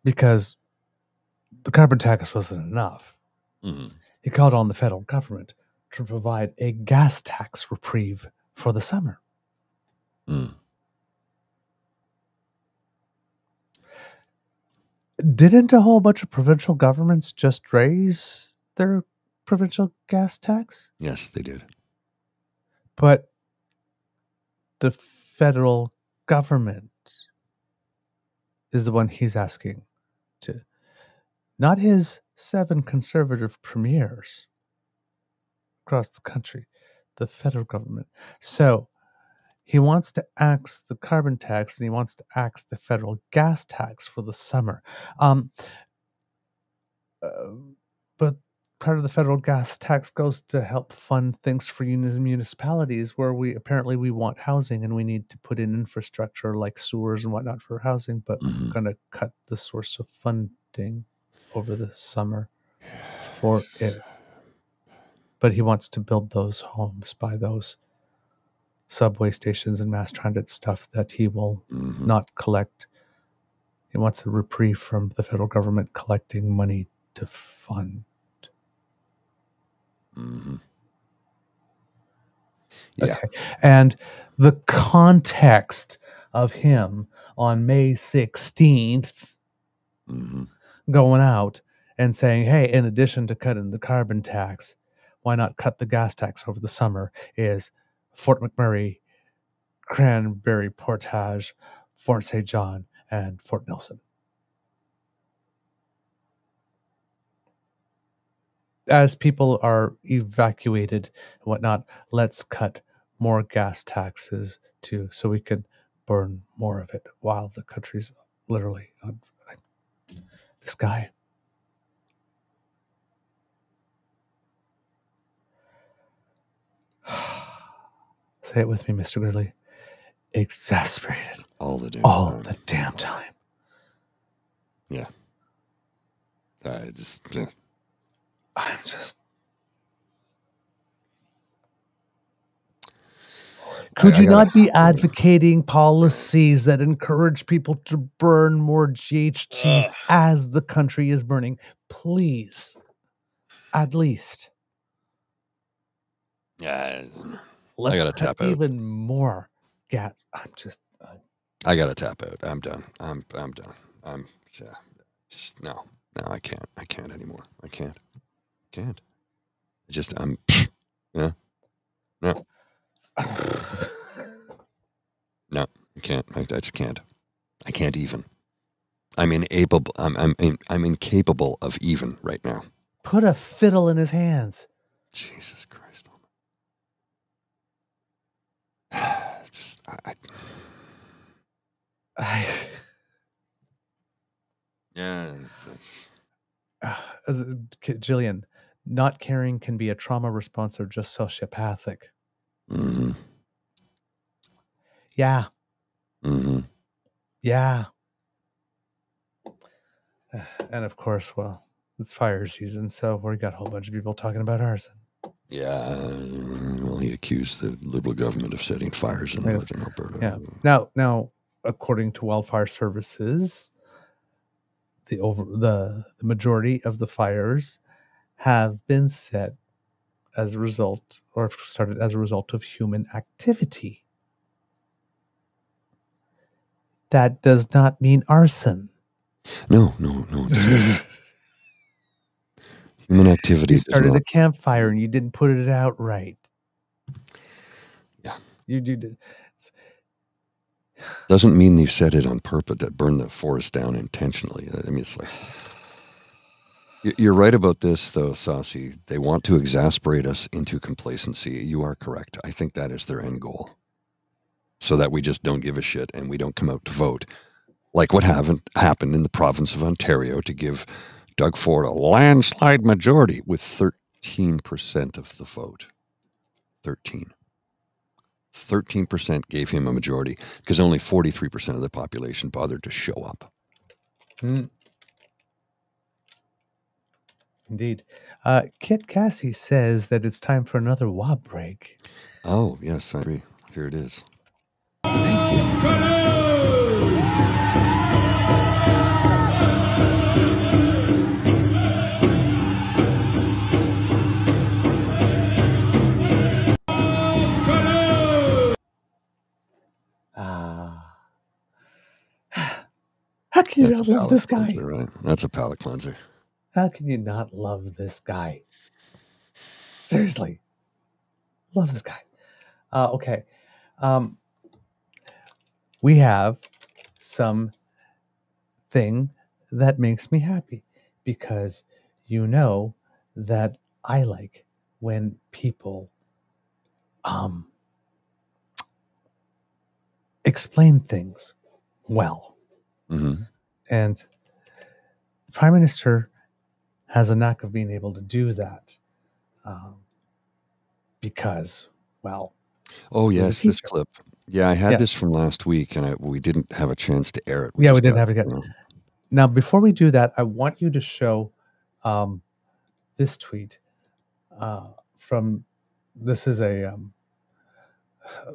S2: because the carbon tax wasn't enough.
S3: Mm-hmm.
S2: He called on the federal government to provide a gas tax reprieve for the summer.
S3: Mm.
S2: Didn't a whole bunch of provincial governments just raise their provincial gas tax?
S3: Yes, they did.
S2: But the federal government is the one he's asking to, not his seven conservative premiers across the country, the federal government. So he wants to axe the carbon tax and he wants to axe the federal gas tax for the summer. Um, uh, but part of the federal gas tax goes to help fund things for municipalities where we apparently we want housing and we need to put in infrastructure like sewers and whatnot for housing, but
S3: Mhm.
S2: we're going to cut the source of funding over the summer for it. But he wants to build those homes by those subway stations and mass transit stuff that he will
S3: Mhm.
S2: not collect. He wants a reprieve from the federal government collecting money to fund.
S3: Mhm. Yeah.
S2: Okay. And the context of him on May 16th
S3: hmm
S2: going out and saying, hey, in addition to cutting the carbon tax, why not cut the gas tax over the summer? Is Fort McMurray, Cranberry Portage, Fort St. John, and Fort Nelson. As people are evacuated and whatnot, let's cut more gas taxes too, so we can burn more of it while the country's literally on this guy. Say it with me, Mr. Grizzly. Exasperated.
S3: All the damn
S2: All
S3: time.
S2: the damn time. Yeah.
S3: I just. Yeah.
S2: I'm just. Could you not be advocating policies that encourage people to burn more GHGs
S3: uh,
S2: as the country is burning? Please. At least.
S3: Yeah.
S2: Let's
S3: gotta
S2: cut
S3: tap out.
S2: even more gas. I'm just uh,
S3: I gotta tap out. I'm done. I'm I'm done. I'm yeah. Just no, no. I can't. I can't anymore. I can't. Can't. I just I'm. [SNIFFS] Yeah. No. no. I can't. I, I just can't. I can't even. I'm incapable. I'm I'm I'm incapable of even right now.
S2: put a fiddle in his hands.
S3: Jesus Christ. almighty. Just I, I [SIGHS] yeah.
S2: uh, [SIGHS] Jillian, not caring can be a trauma response or just sociopathic.
S3: mhm,
S2: Yeah,
S3: mhm.
S2: yeah. [SIGHS] And of course, well, it's fire season, so we got a whole bunch of people talking about arson.
S3: Yeah. Accused the Liberal government of setting fires in
S2: Yes.
S3: northern Alberta.
S2: Yeah. Now, now, according to wildfire services, the over the, the majority of the fires have been set as a result or started as a result of human activity. That does not mean arson.
S3: No, no, no. [LAUGHS] Human activity
S2: you started a campfire and you didn't put it out right. You did.
S3: doesn't mean you said it on purpose that burn the forest down intentionally. I mean, it's like you're right about this, though, Saucy. They want to exasperate us into complacency. You are correct. I think that is their end goal, so that we just don't give a shit and we don't come out to vote, like what haven't happened in the province of Ontario to give Doug Ford a landslide majority with 13 percent of the vote. 13. 13% gave him a majority because only 43% of the population bothered to show up.
S2: Mm. Indeed. Uh, Kit Cassie says that it's time for another Wab break.
S3: Oh, yes, I agree. Here it is.
S2: Ah. You
S3: That's
S2: not love this guy?
S3: cleanser, right? That's a palate cleanser.
S2: How can you not love this guy? Seriously. Love this guy. Uh, okay. Um, we have some thing that makes me happy because you know that I like when people um, explain things well.
S3: hmm
S2: And the prime minister has a knack of being able to do that um, because, well,
S3: Oh, yes, this clip. Yeah, I had
S2: Yeah.
S3: this from last week, and I, we didn't have a chance to air it.
S2: Yeah, we didn't
S3: got-
S2: have it yet.
S3: you know.
S2: now before we do that, I want you to show um, this tweet uh, from this is a um,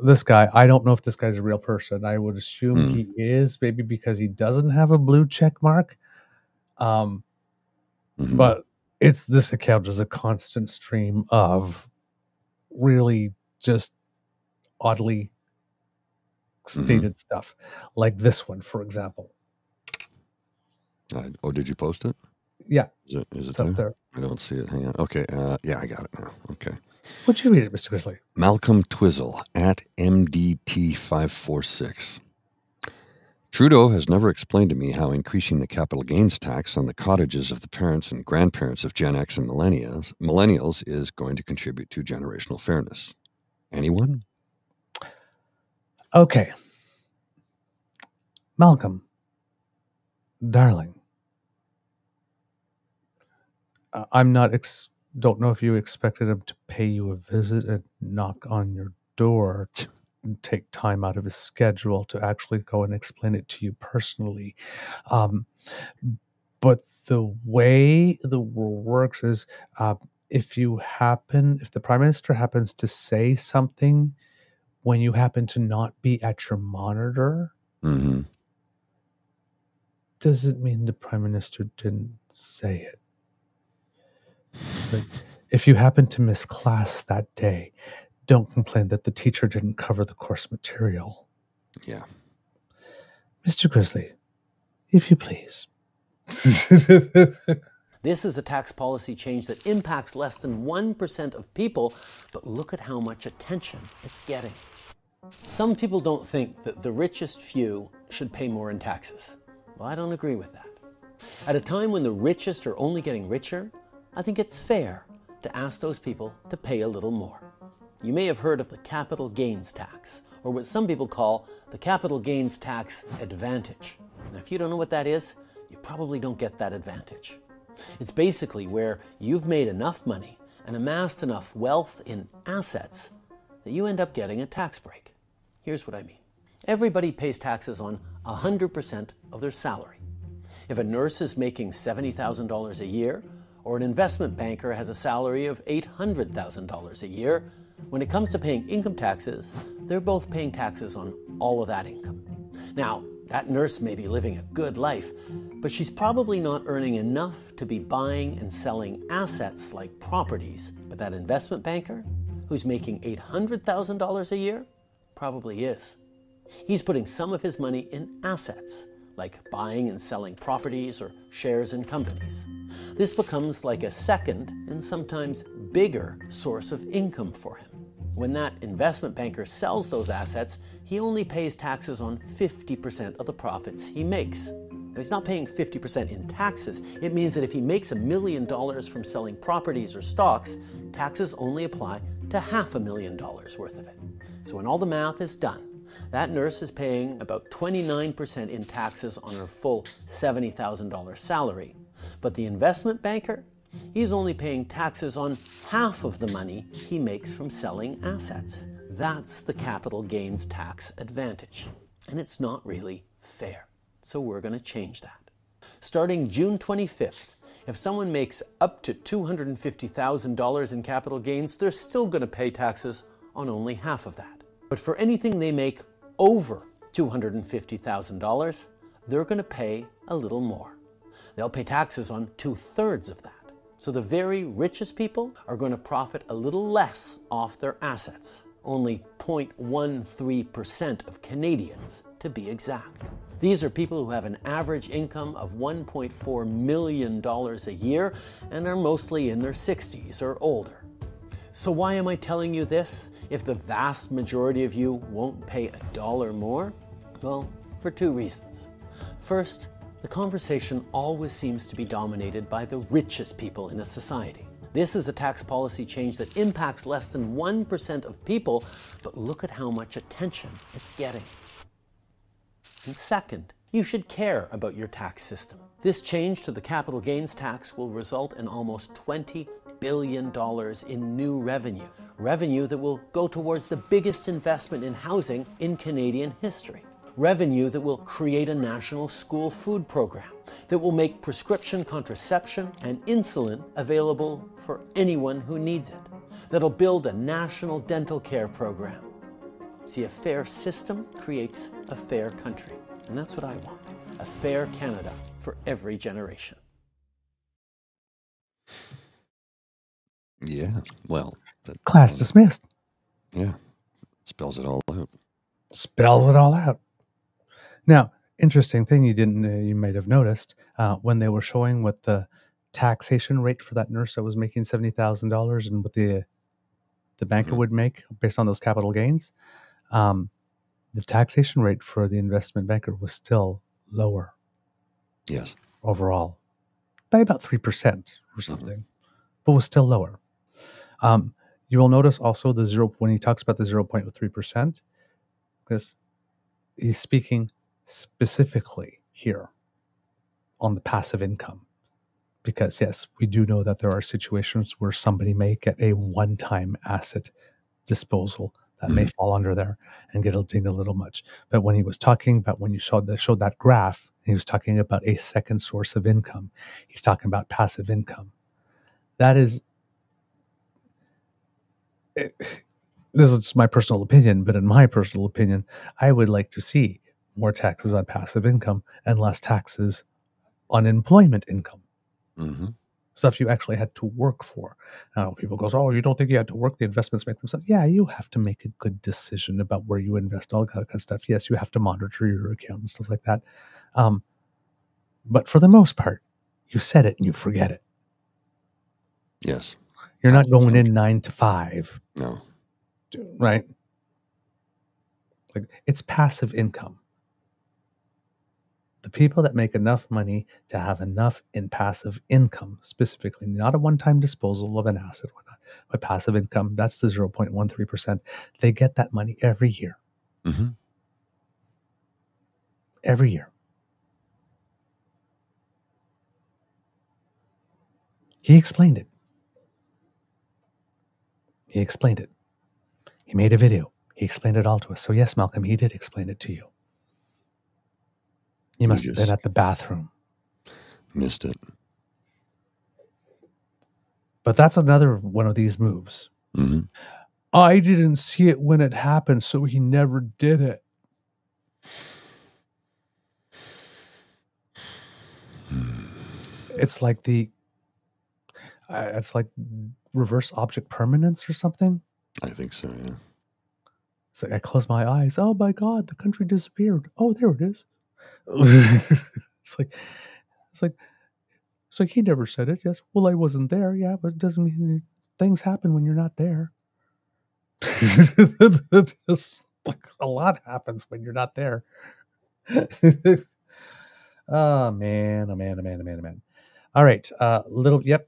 S2: this guy. I don't know if this guy's a real person. I would assume
S3: Hmm.
S2: he is, maybe because he doesn't have a blue check mark. Um,
S3: Mhm.
S2: but it's this account is a constant stream of really just oddly
S3: Mm-hmm.
S2: stated stuff like this one for example
S3: I- oh, did you post it?
S2: Yeah.
S3: Is it, is it
S2: it's
S3: there?
S2: up there
S3: I don't see it. Hang on. Okay. Uh, yeah, I got it now. Okay.
S2: Would you read it mr grizzly
S3: Malcolm Twizzle at MDT546. Trudeau has never explained to me how increasing the capital gains tax on the cottages of the parents and grandparents of Gen X and millennials, millennials is going to contribute to generational fairness. Anyone?
S2: okay malcolm darling uh, i'm not ex- don't know if you expected him to pay you a visit and knock on your door to and take time out of his schedule to actually go and explain it to you personally um, but the way the world works is uh, if you happen if the prime minister happens to say something when you happen to not be at your monitor
S3: hmm
S2: doesn't mean the prime minister didn't say it. It's like, if you happen to miss class that day, don't complain that the teacher didn't cover the course material.
S3: Yeah.
S2: Mr. Grizzly, if you please. [LAUGHS]
S4: This is a tax policy change that impacts less than 1% of people, but look at how much attention it's getting. Some people don't think that the richest few should pay more in taxes. Well, I don't agree with that. At a time when the richest are only getting richer, I think it's fair to ask those people to pay a little more. You may have heard of the capital gains tax, or what some people call the capital gains tax advantage. Now, if you don't know what that is, you probably don't get that advantage. It's basically where you've made enough money and amassed enough wealth in assets that you end up getting a tax break. Here's what I mean everybody pays taxes on 100% of their salary. If a nurse is making $70,000 a year, or an investment banker has a salary of $800,000 a year, when it comes to paying income taxes, they're both paying taxes on all of that income. Now, that nurse may be living a good life, but she's probably not earning enough to be buying and selling assets like properties. But that investment banker, who's making $800,000 a year, probably is. He's putting some of his money in assets, like buying and selling properties or shares in companies. This becomes like a second and sometimes bigger source of income for him. When that investment banker sells those assets, he only pays taxes on 50% of the profits he makes. Now, he's not paying 50% in taxes. It means that if he makes a million dollars from selling properties or stocks, taxes only apply to half a million dollars worth of it. So when all the math is done, that nurse is paying about 29% in taxes on her full $70,000 salary. But the investment banker, he's only paying taxes on half of the money he makes from selling assets. That's the capital gains tax advantage. And it's not really fair. So we're going to change that. Starting June 25th, if someone makes up to $250,000 in capital gains, they're still going to pay taxes on only half of that. But for anything they make over $250,000, they're going to pay a little more. They'll pay taxes on two thirds of that. So the very richest people are going to profit a little less off their assets, only 0.13% of Canadians to be exact. These are people who have an average income of $1.4 million a year and are mostly in their 60s or older. So, why am I telling you this if the vast majority of you won't pay a dollar more? Well, for two reasons. First, the conversation always seems to be dominated by the richest people in a society. This is a tax policy change that impacts less than 1% of people, but look at how much attention it's getting. And second, you should care about your tax system. This change to the capital gains tax will result in almost $20 billion in new revenue, revenue that will go towards the biggest investment in housing in Canadian history revenue that will create a national school food program, that will make prescription contraception and insulin available for anyone who needs it, that'll build a national dental care program. See, a fair system creates a fair country. And that's what I want a fair Canada for every generation.
S3: Yeah. Well, that,
S2: Class dismissed.
S3: yeah, spells it all out.
S2: Spells it all out. Now, interesting thing you didn't uh, you might have noticed uh, when they were showing what the taxation rate for that nurse that was making seventy thousand dollars and what the the banker
S3: Mhm.
S2: would make based on those capital gains. Um, the taxation rate for the investment banker was still lower
S3: Yes.
S2: overall by about 3% or something, but was still lower. Um, you will notice also the zero when he talks about the 0.3%, because he's speaking specifically here on the passive income. Because, yes, we do know that there are situations where somebody may get a one time asset disposal that may mm-hmm. fall under there and get a ding a little much. But when he was talking about when you showed the, showed that graph, he was talking about a second source of income. He's talking about passive income. That is, eh, it- [SIGHS] this is my personal opinion, but in my personal opinion, I would like to see more taxes on passive income and less taxes on employment income.
S3: hmm
S2: Stuff you actually had to work for. Now people goes, Oh, you don't think you had to work? The investments make themselves. Yeah, you have to make a good decision about where you invest, all that kind of stuff. Yes, you have to monitor your account and stuff like that. Um, but for the most part, you said it and you forget it.
S3: Yes.
S2: You're not going in nine to five
S3: No.
S2: right? Like it's passive income. The people that make enough money to have enough in passive income, specifically, not a one time disposal of an asset, whatnot, but passive income, that's the 0.13%. They get that money every year,
S3: hmm
S2: every year. He explained it. He explained it. He made a video. He explained it all to us. So, yes, Malcolm, he did explain it to you. You must have been at the bathroom.
S3: Missed it.
S2: But that's another one of these moves.
S3: hmm
S2: I didn't see it when it happened, so he never did it. It's like the, uh, it's like reverse object permanence or something.
S3: I think so. Yeah.
S2: It's like I close my eyes. Oh my god, the country disappeared. Oh, there it is. [LAUGHS] it's like, it's like, it's like he never said it. Yes. Well, I wasn't there. Yeah, but it doesn't mean things happen when you're not there. [LAUGHS] Just, like a lot happens when you're not there. [LAUGHS] oh man, oh man, oh man, oh man, oh man. All right, uh, little. Yep,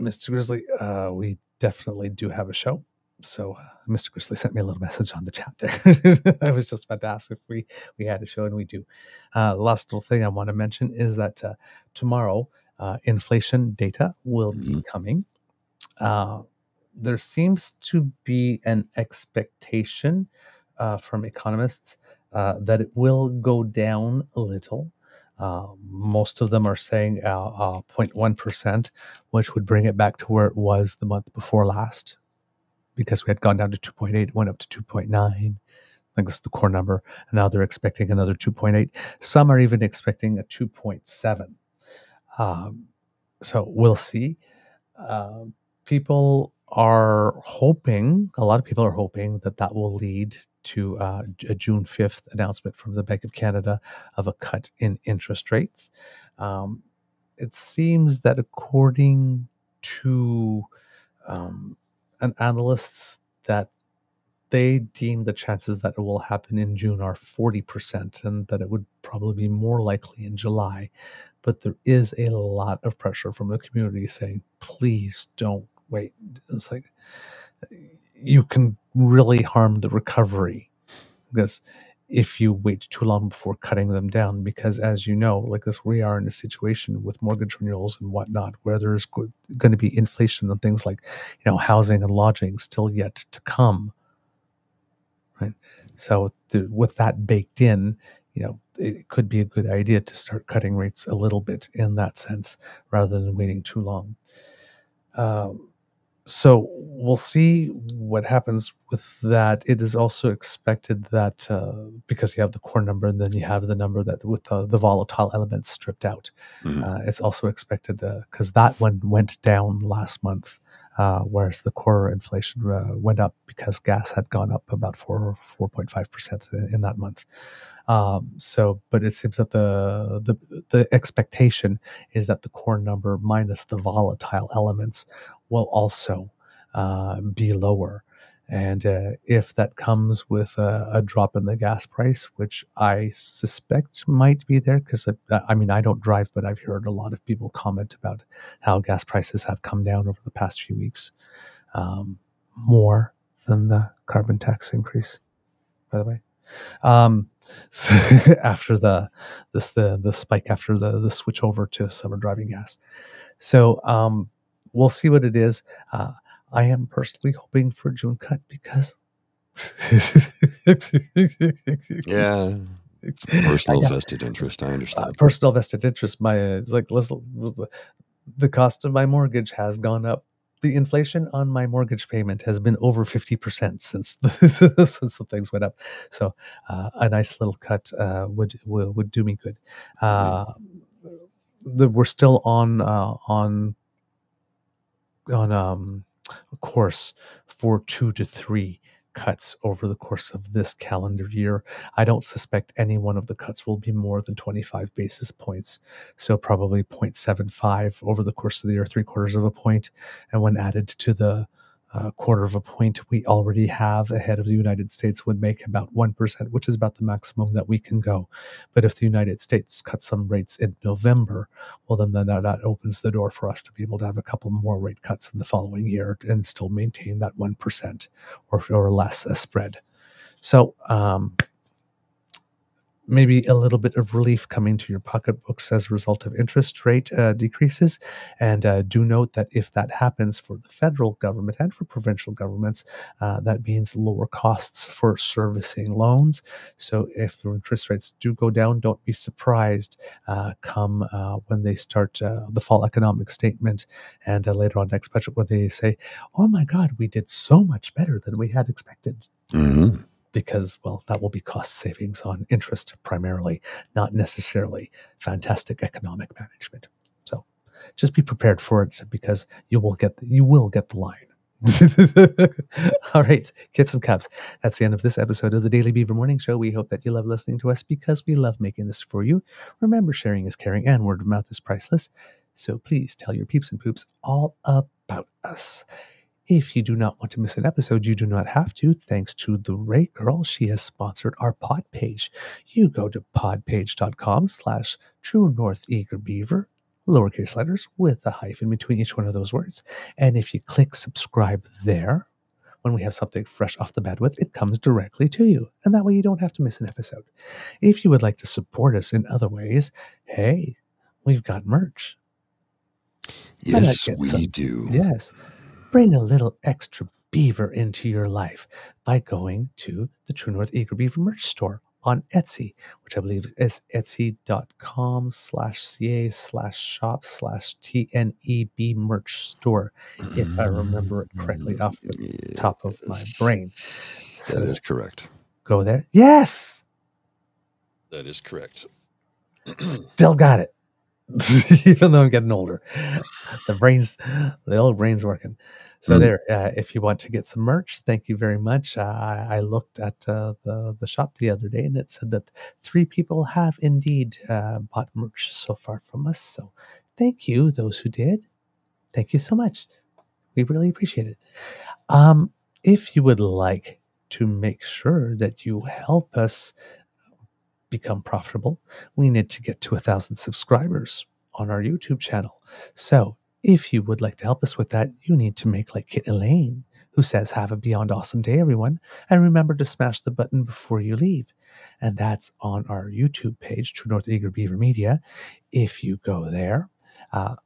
S2: Mr. Grizzly. Uh, we definitely do have a show. So uh, Mr. Grizzly sent me a little message on the chat there. [LAUGHS] I was just about to ask if we we had a show, and we do. Uh, last little thing I want to mention is that uh, tomorrow uh, inflation data will be
S3: Mhm.
S2: coming. Uh, there seems to be an expectation uh, from economists uh, that it will go down a little. Uh, most of them are saying uh, uh, 0.1%, which would bring it back to where it was the month before last, because we had gone down to 2.8, it went up to 2.9. I think that's the core number. And now they're expecting another 2.8. Some are even expecting a 2.7. Um, so we'll see. Um, people are hoping, a lot of people are hoping that that will lead to uh, a June 5th announcement from the Bank of Canada of a cut in interest rates. Um, it seems that according to um, an analysts that they deem the chances that it will happen in June are 40% and that it would probably be more likely in July. But there is a lot of pressure from the community saying, please don't wait. It's like you can really harm the recovery because if you wait too long before cutting them down, because as you know, like this, we are in a situation with mortgage renewals and whatnot where there's going to be inflation and things like, you know, housing and lodging still yet to come. Right. So the, with that baked in, you know, it could be a good idea to start cutting rates a little bit in that sense rather than waiting too long. Um, so we'll see what happens with that. It is also expected that uh, because you have the core number and then you have the number that with the, the volatile elements stripped out,
S3: Mhm.
S2: uh, it's also expected because that one went down last month, uh, whereas the core inflation uh, went up because gas had gone up about four four point five percent in that month. Um, so, but it seems that the the the expectation is that the core number minus the volatile elements will also uh, be lower. And uh, if that comes with a, a drop in the gas price, which I suspect might be there, because I, mean, I don't drive, but I've heard a lot of people comment about how gas prices have come down over the past few weeks, um, more than the carbon tax increase, by the way. Um, so [LAUGHS] after the this the the spike after the the switch over to summer driving gas, so um, we'll see what it is. Uh, I am personally hoping for a June cut because.
S3: Yeah. Personal vested interest. I
S2: Uh,
S3: understand.
S2: personal vested interest. My it's like listen, the, the cost of my mortgage has gone up the inflation on my mortgage payment has been over 50% since the, [LAUGHS] since the things went up. So uh, a nice little cut uh, would, would would do me good. Uh, the, we're still on uh, on on um, course for two to three cuts over the course of this calendar year. I don't suspect any one of the cuts will be more than 25 basis points. So probably 0.75 over the course of the year, three quarters of a point. And when added to the uh, quarter of a point we already have ahead of the United States would make about 1%, which is about the maximum that we can go. But if the United States cuts some rates in November, well, then, then that opens the door for us to be able to have a couple more rate cuts in the following year and still maintain that 1% or, or less a spread. So, um, maybe a little bit of relief coming to your pocketbooks as a result of interest rate uh, decreases. And uh, do note that if that happens for the federal government and for provincial governments, uh, that means lower costs for servicing loans. So if the interest rates do go down, don't be surprised uh, come uh, when they start uh, the fall economic statement and later on next budget when they say, oh my God, we did so much better than we had expected.
S3: Mm-hmm
S2: because, well, that will be cost savings on interest primarily, not necessarily fantastic economic management. So just be prepared for it because you will get the, you will get the line. [LAUGHS] All right, kits and cubs. That's the end of this episode of the Daily Beaver Morning Show. We hope that you love listening to us because we love making this for you. Remember, sharing is caring and word of mouth is priceless. So please tell your peeps and poops all about us. If you do not want to miss an episode, you do not have to. Thanks to the Ray Girl, she has sponsored our pod page. You go to podpage.com slash true north eager beaver, lowercase letters with a hyphen between each one of those words. And if you click subscribe there, when we have something fresh off the bandwidth, it comes directly to you. And that way you don't have to miss an episode. If you would like to support us in other ways, hey, we've got merch.
S3: Yes, we some, do.
S2: Yes bring a little extra beaver into your life by going to the True North Eager Beaver merch store on Etsy, which I believe is etsy.com slash ca slash shop slash TNEB merch store, if I remember it correctly off the yes. top of my brain.
S3: So that is correct.
S2: Go there. Yes.
S3: That is correct. [CLEARS THROAT]
S2: Still got it. [LAUGHS] even though I'm getting older. The brain's the old brain's working. So mm. there, uh, if you want to get some merch, thank you very much. Uh, I, I, looked at uh, the the shop the other day, and it said that three people have indeed uh, bought merch so far from us. So thank you, those who did. Thank you so much. We really appreciate it. Um, if you would like to make sure that you help us become profitable, we need to get to a thousand subscribers on our YouTube channel. So if you would like to help us with that, you need to make like Kit Elaine, who says, Have a beyond awesome day, everyone. And remember to smash the button before you leave. And that's on our YouTube page, True North Eager Beaver Media. If you go there, uh,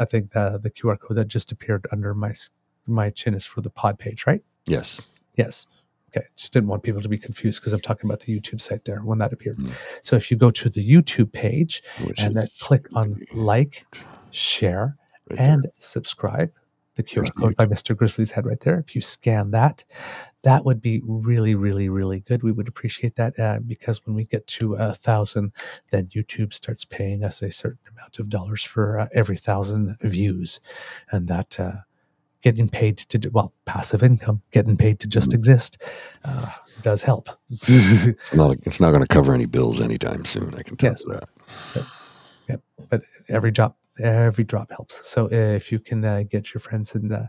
S2: I think the, the QR code that just appeared under my my chin is for the pod page, right?
S3: Yes.
S2: Yes. Okay, just didn't want people to be confused because I'm talking about the YouTube site there when that appeared. Mm. So if you go to the YouTube page Which and then click on like, share, right and there. subscribe, the QR code by Mr. Grizzly's head right there. If you scan that, that would be really, really, really good. We would appreciate that uh, because when we get to a thousand, then YouTube starts paying us a certain amount of dollars for uh, every thousand views, and that uh, getting paid to do well passive income getting paid to just mm-hmm. exist uh, does help. [LAUGHS]
S3: It's not it's not going to cover any bills anytime soon i can tell yes. you that.
S2: But, yeah, but every drop every drop helps. So if you can uh, get your friends and uh,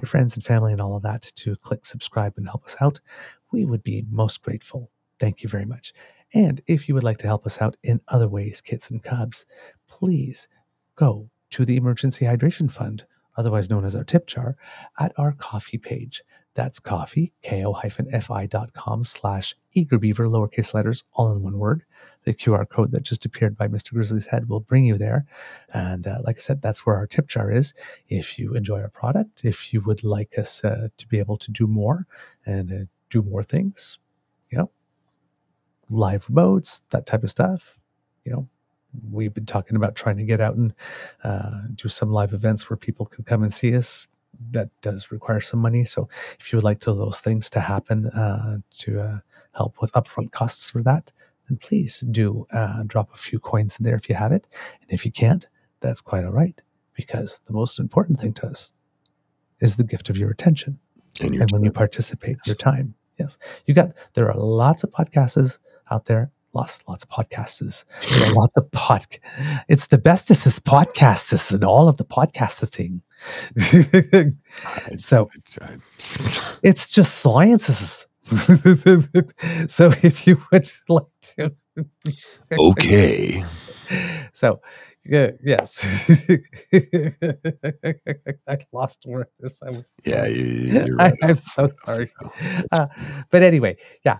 S2: your friends and family and all of that to click subscribe and help us out we would be most grateful. Thank you very much. And if you would like to help us out in other ways kits and cubs please go to the emergency hydration fund otherwise known as our tip jar, at our Ko-fi page. That's coffee, ko-fi.com slash eagerbeaver, lowercase letters, all in one word. The QR code that just appeared by Mr. Grizzly's head will bring you there. And uh, like I said, that's where our tip jar is. If you enjoy our product, if you would like us uh, to be able to do more and uh, do more things, you know, live remotes, that type of stuff, you know, we've been talking about trying to get out and uh, do some live events where people can come and see us. that does require some money. So if you would like to those things to happen uh, to uh, help with upfront costs for that, then please do uh, drop a few coins in there if you have it. And if you can't, that's quite all right because the most important thing to us is the gift of your attention.
S3: And, your
S2: and when you participate, your time. Yes. You got, there are lots of podcasts out there. Lots, lots of are lots of pod. It's the bestest is podcasts and all of the podcasting. [LAUGHS] so it's just sciences. [LAUGHS] so if you would like to.
S3: okay. [LAUGHS]
S2: So yeah, yes. I lost words. I was.
S3: Yeah, you, right.
S2: I, am so sorry. Uh, but anyway, yeah,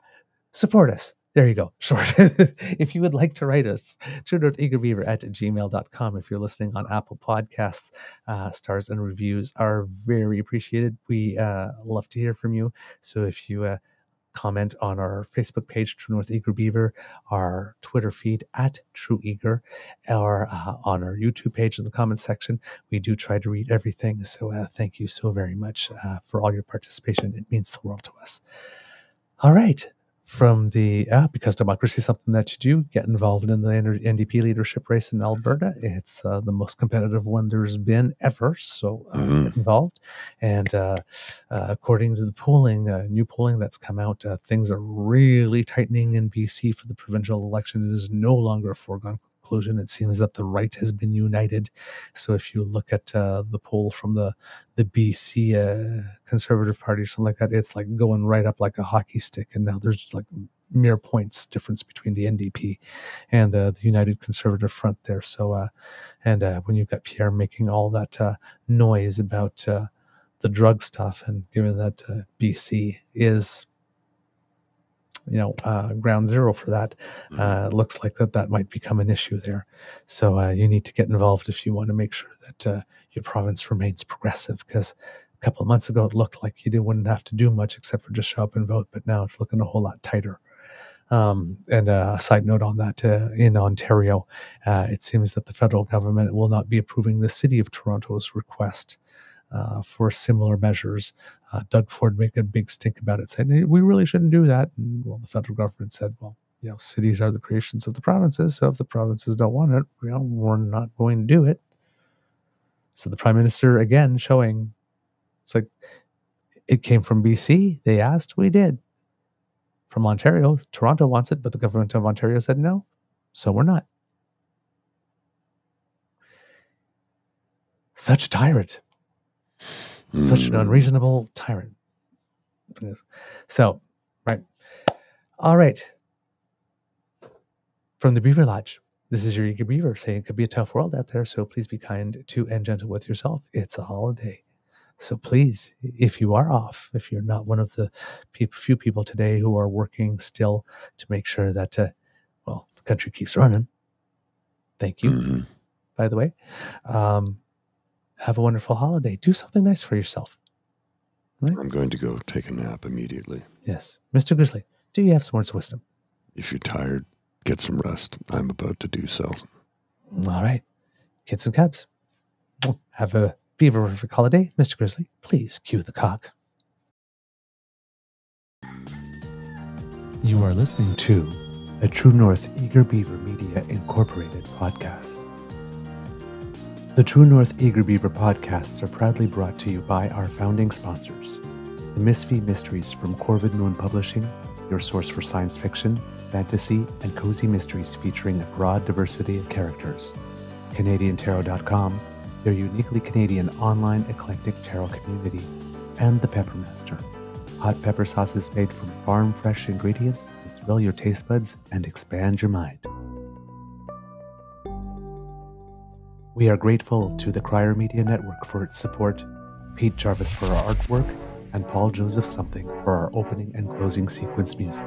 S2: support us. There you go. [LAUGHS] Short. if you would like to write us, true.eagerbeaver at gmail.com. If you're listening on Apple Podcasts, uh, stars and reviews are very appreciated. We uh, love to hear from you. So if you uh, comment on our Facebook page, True North Eager Beaver, our Twitter feed at True Eager, or uh, on our YouTube page in the comments section. We do try to read everything. So uh, thank you so very much uh, for all your participation. It means the world to us. All right from the uh, because democracy is something that you do get involved in the NDP leadership race in Alberta. It's uh, the most competitive one there's been ever. So uh, mm. involved, and uh, uh, according to the polling, uh, new polling that's come out, things are really tightening in BC for the provincial election. It is no longer a foregone conclusion. It seems that the right has been united. So if you look at uh, the poll from the the BC uh, Conservative Party or something like that, it's like going right up like a hockey stick. And now there's like mere points difference between the NDP and uh, the United Conservative Front there. So, uh, and uh, when you've got Pierre making all that uh, noise about the drug stuff, and given that BC is you know uh, ground zero for that. Mm-hmm. Uh, looks like that that might become an issue there. So uh, you need to get involved if you want to make sure that uh, your province remains progressive. Because a couple of months ago it looked like you wouldn't have to do much except for just show up and vote, but now it's looking a whole lot tighter. Um, and uh, a side note on that, uh, in Ontario, it seems that the federal government will not be approving the city of Toronto's request uh, for similar measures. Uh, Doug Ford made a big stink about it, saying we really shouldn't do that. And well, the federal government said, well, you know, cities are the creations of the provinces, so if the provinces don't want it, you know, we're not going to do it. So the prime minister again showing, it's like it came from BC. They asked, we did. From Ontario, Toronto wants it, but the government of Ontario said no, so we're not. Such a tyrant. Such an hmm. unreasonable tyrant. So, right. All right. From the Beaver Lodge, this is your eager beaver saying it could be a tough world out there, so please be kind to and gentle with yourself. It's a holiday. So please, if you are off, if you're not one of the few people today who are working still to make sure that, uh, well, the country keeps running, thank you, mm-hmm. by the way. Um, have a wonderful holiday. Do something nice for yourself.
S3: Right? I'm going to go take a nap immediately.
S2: Yes. Mr. Grizzly, do you have some words of wisdom?
S3: If you're tired, get some rest. I'm about to do so.
S2: All right. Kids and cubs, have a beaver holiday. Mr. Grizzly, please cue the cock. You are listening to a True North Eager Beaver Media Incorporated podcast. The True North Eager Beaver podcasts are proudly brought to you by our founding sponsors the Misfit Mysteries from Corvid Moon Publishing, your source for science fiction, fantasy, and cozy mysteries featuring a broad diversity of characters. CanadianTarot.com, their uniquely Canadian online eclectic tarot community, and The Peppermaster, hot pepper sauces made from farm fresh ingredients to thrill your taste buds and expand your mind. We are grateful to the Crier Media Network for its support, Pete Jarvis for our artwork, and Paul Joseph Something for our opening and closing sequence music.